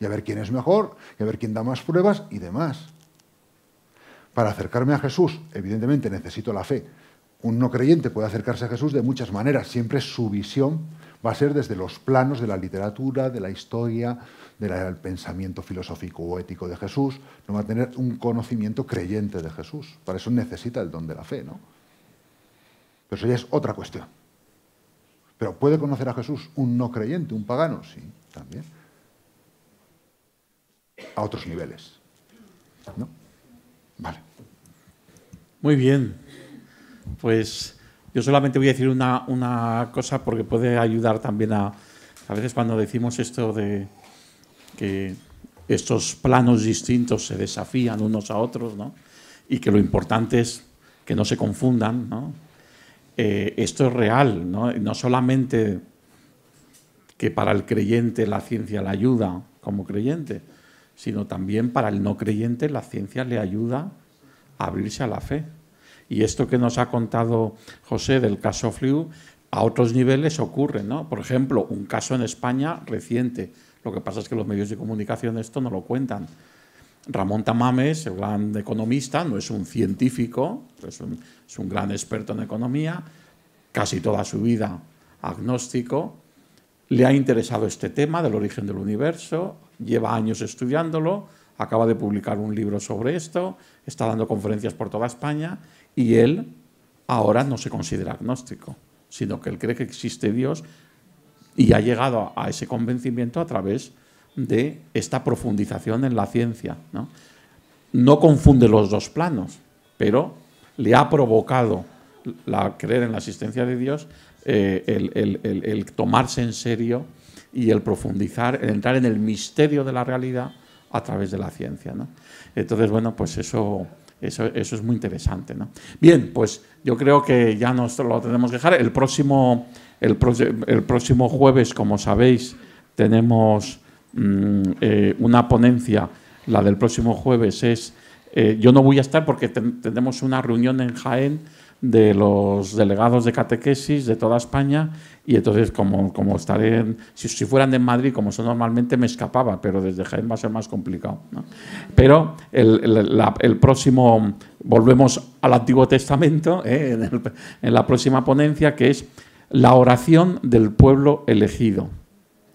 Y a ver quién es mejor, y a ver quién da más pruebas y demás. Para acercarme a Jesús, evidentemente necesito la fe. Un no creyente puede acercarse a Jesús de muchas maneras. Siempre su visión va a ser desde los planos de la literatura, de la historia, del pensamiento filosófico o ético de Jesús. No va a tener un conocimiento creyente de Jesús. Para eso necesita el don de la fe, ¿no? Pero eso ya es otra cuestión. Pero ¿puede conocer a Jesús un no creyente, un pagano? Sí, también. A otros niveles. ¿No? Vale. Muy bien. Pues yo solamente voy a decir una, una cosa porque puede ayudar también a... A veces cuando decimos esto de que estos planos distintos se desafían unos a otros, ¿no? Y que lo importante es que no se confundan, ¿no? Eh, esto es real, ¿no? no solamente que para el creyente la ciencia le ayuda como creyente, sino también para el no creyente la ciencia le ayuda a abrirse a la fe. Y esto que nos ha contado José del caso Fliu, a otros niveles ocurre, ¿no? Por ejemplo, un caso en España reciente. Lo que pasa es que los medios de comunicación esto no lo cuentan. Ramón Tamames, el gran economista, no es un científico, es un, es un gran experto en economía, casi toda su vida agnóstico, le ha interesado este tema del origen del universo, lleva años estudiándolo, acaba de publicar un libro sobre esto, está dando conferencias por toda España y él ahora no se considera agnóstico, sino que él cree que existe Dios y ha llegado a ese convencimiento a través de esta profundización en la ciencia. ¿no? confunde los dos planos, pero le ha provocado la, creer en la existencia de Dios eh, el, tomarse en serio y el profundizar, el entrar en el misterio de la realidad a través de la ciencia. Entonces, bueno, pues eso, eso, eso, es muy interesante. ¿no? Bien, pues yo creo que ya nos lo tenemos que dejar. El próximo, el, el próximo jueves, como sabéis, tenemos Mm, eh, una ponencia, la del próximo jueves, es, eh, yo no voy a estar porque tenemos una reunión en Jaén de los delegados de catequesis de toda España y entonces como, como estaré, si, si, fueran de Madrid como son normalmente me escapaba, pero desde Jaén va a ser más complicado. Pero el, próximo, volvemos al Antiguo Testamento, ¿eh? en, en la próxima ponencia, que es la oración del pueblo elegido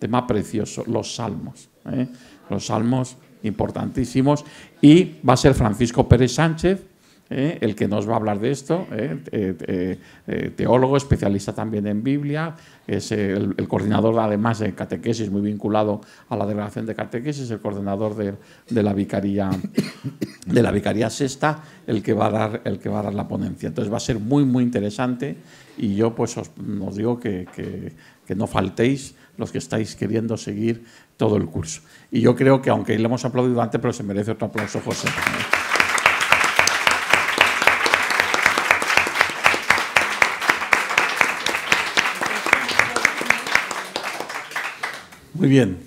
tema precioso, los salmos. ¿eh? Los salmos importantísimos. Y va a ser Francisco Pérez Sánchez, ¿eh? el que nos va a hablar de esto, ¿eh? teólogo, especialista también en Biblia, es el, coordinador además de catequesis, muy vinculado a la delegación de catequesis, el coordinador de, la vicaría de la vicaría sexta, el que va a dar el que va a dar la ponencia. Entonces va a ser muy muy interesante y yo pues os, digo que, que no faltéis los que estáis queriendo seguir todo el curso. Y yo creo que, aunque le hemos aplaudido antes, pero se merece otro aplauso, José. Muy bien.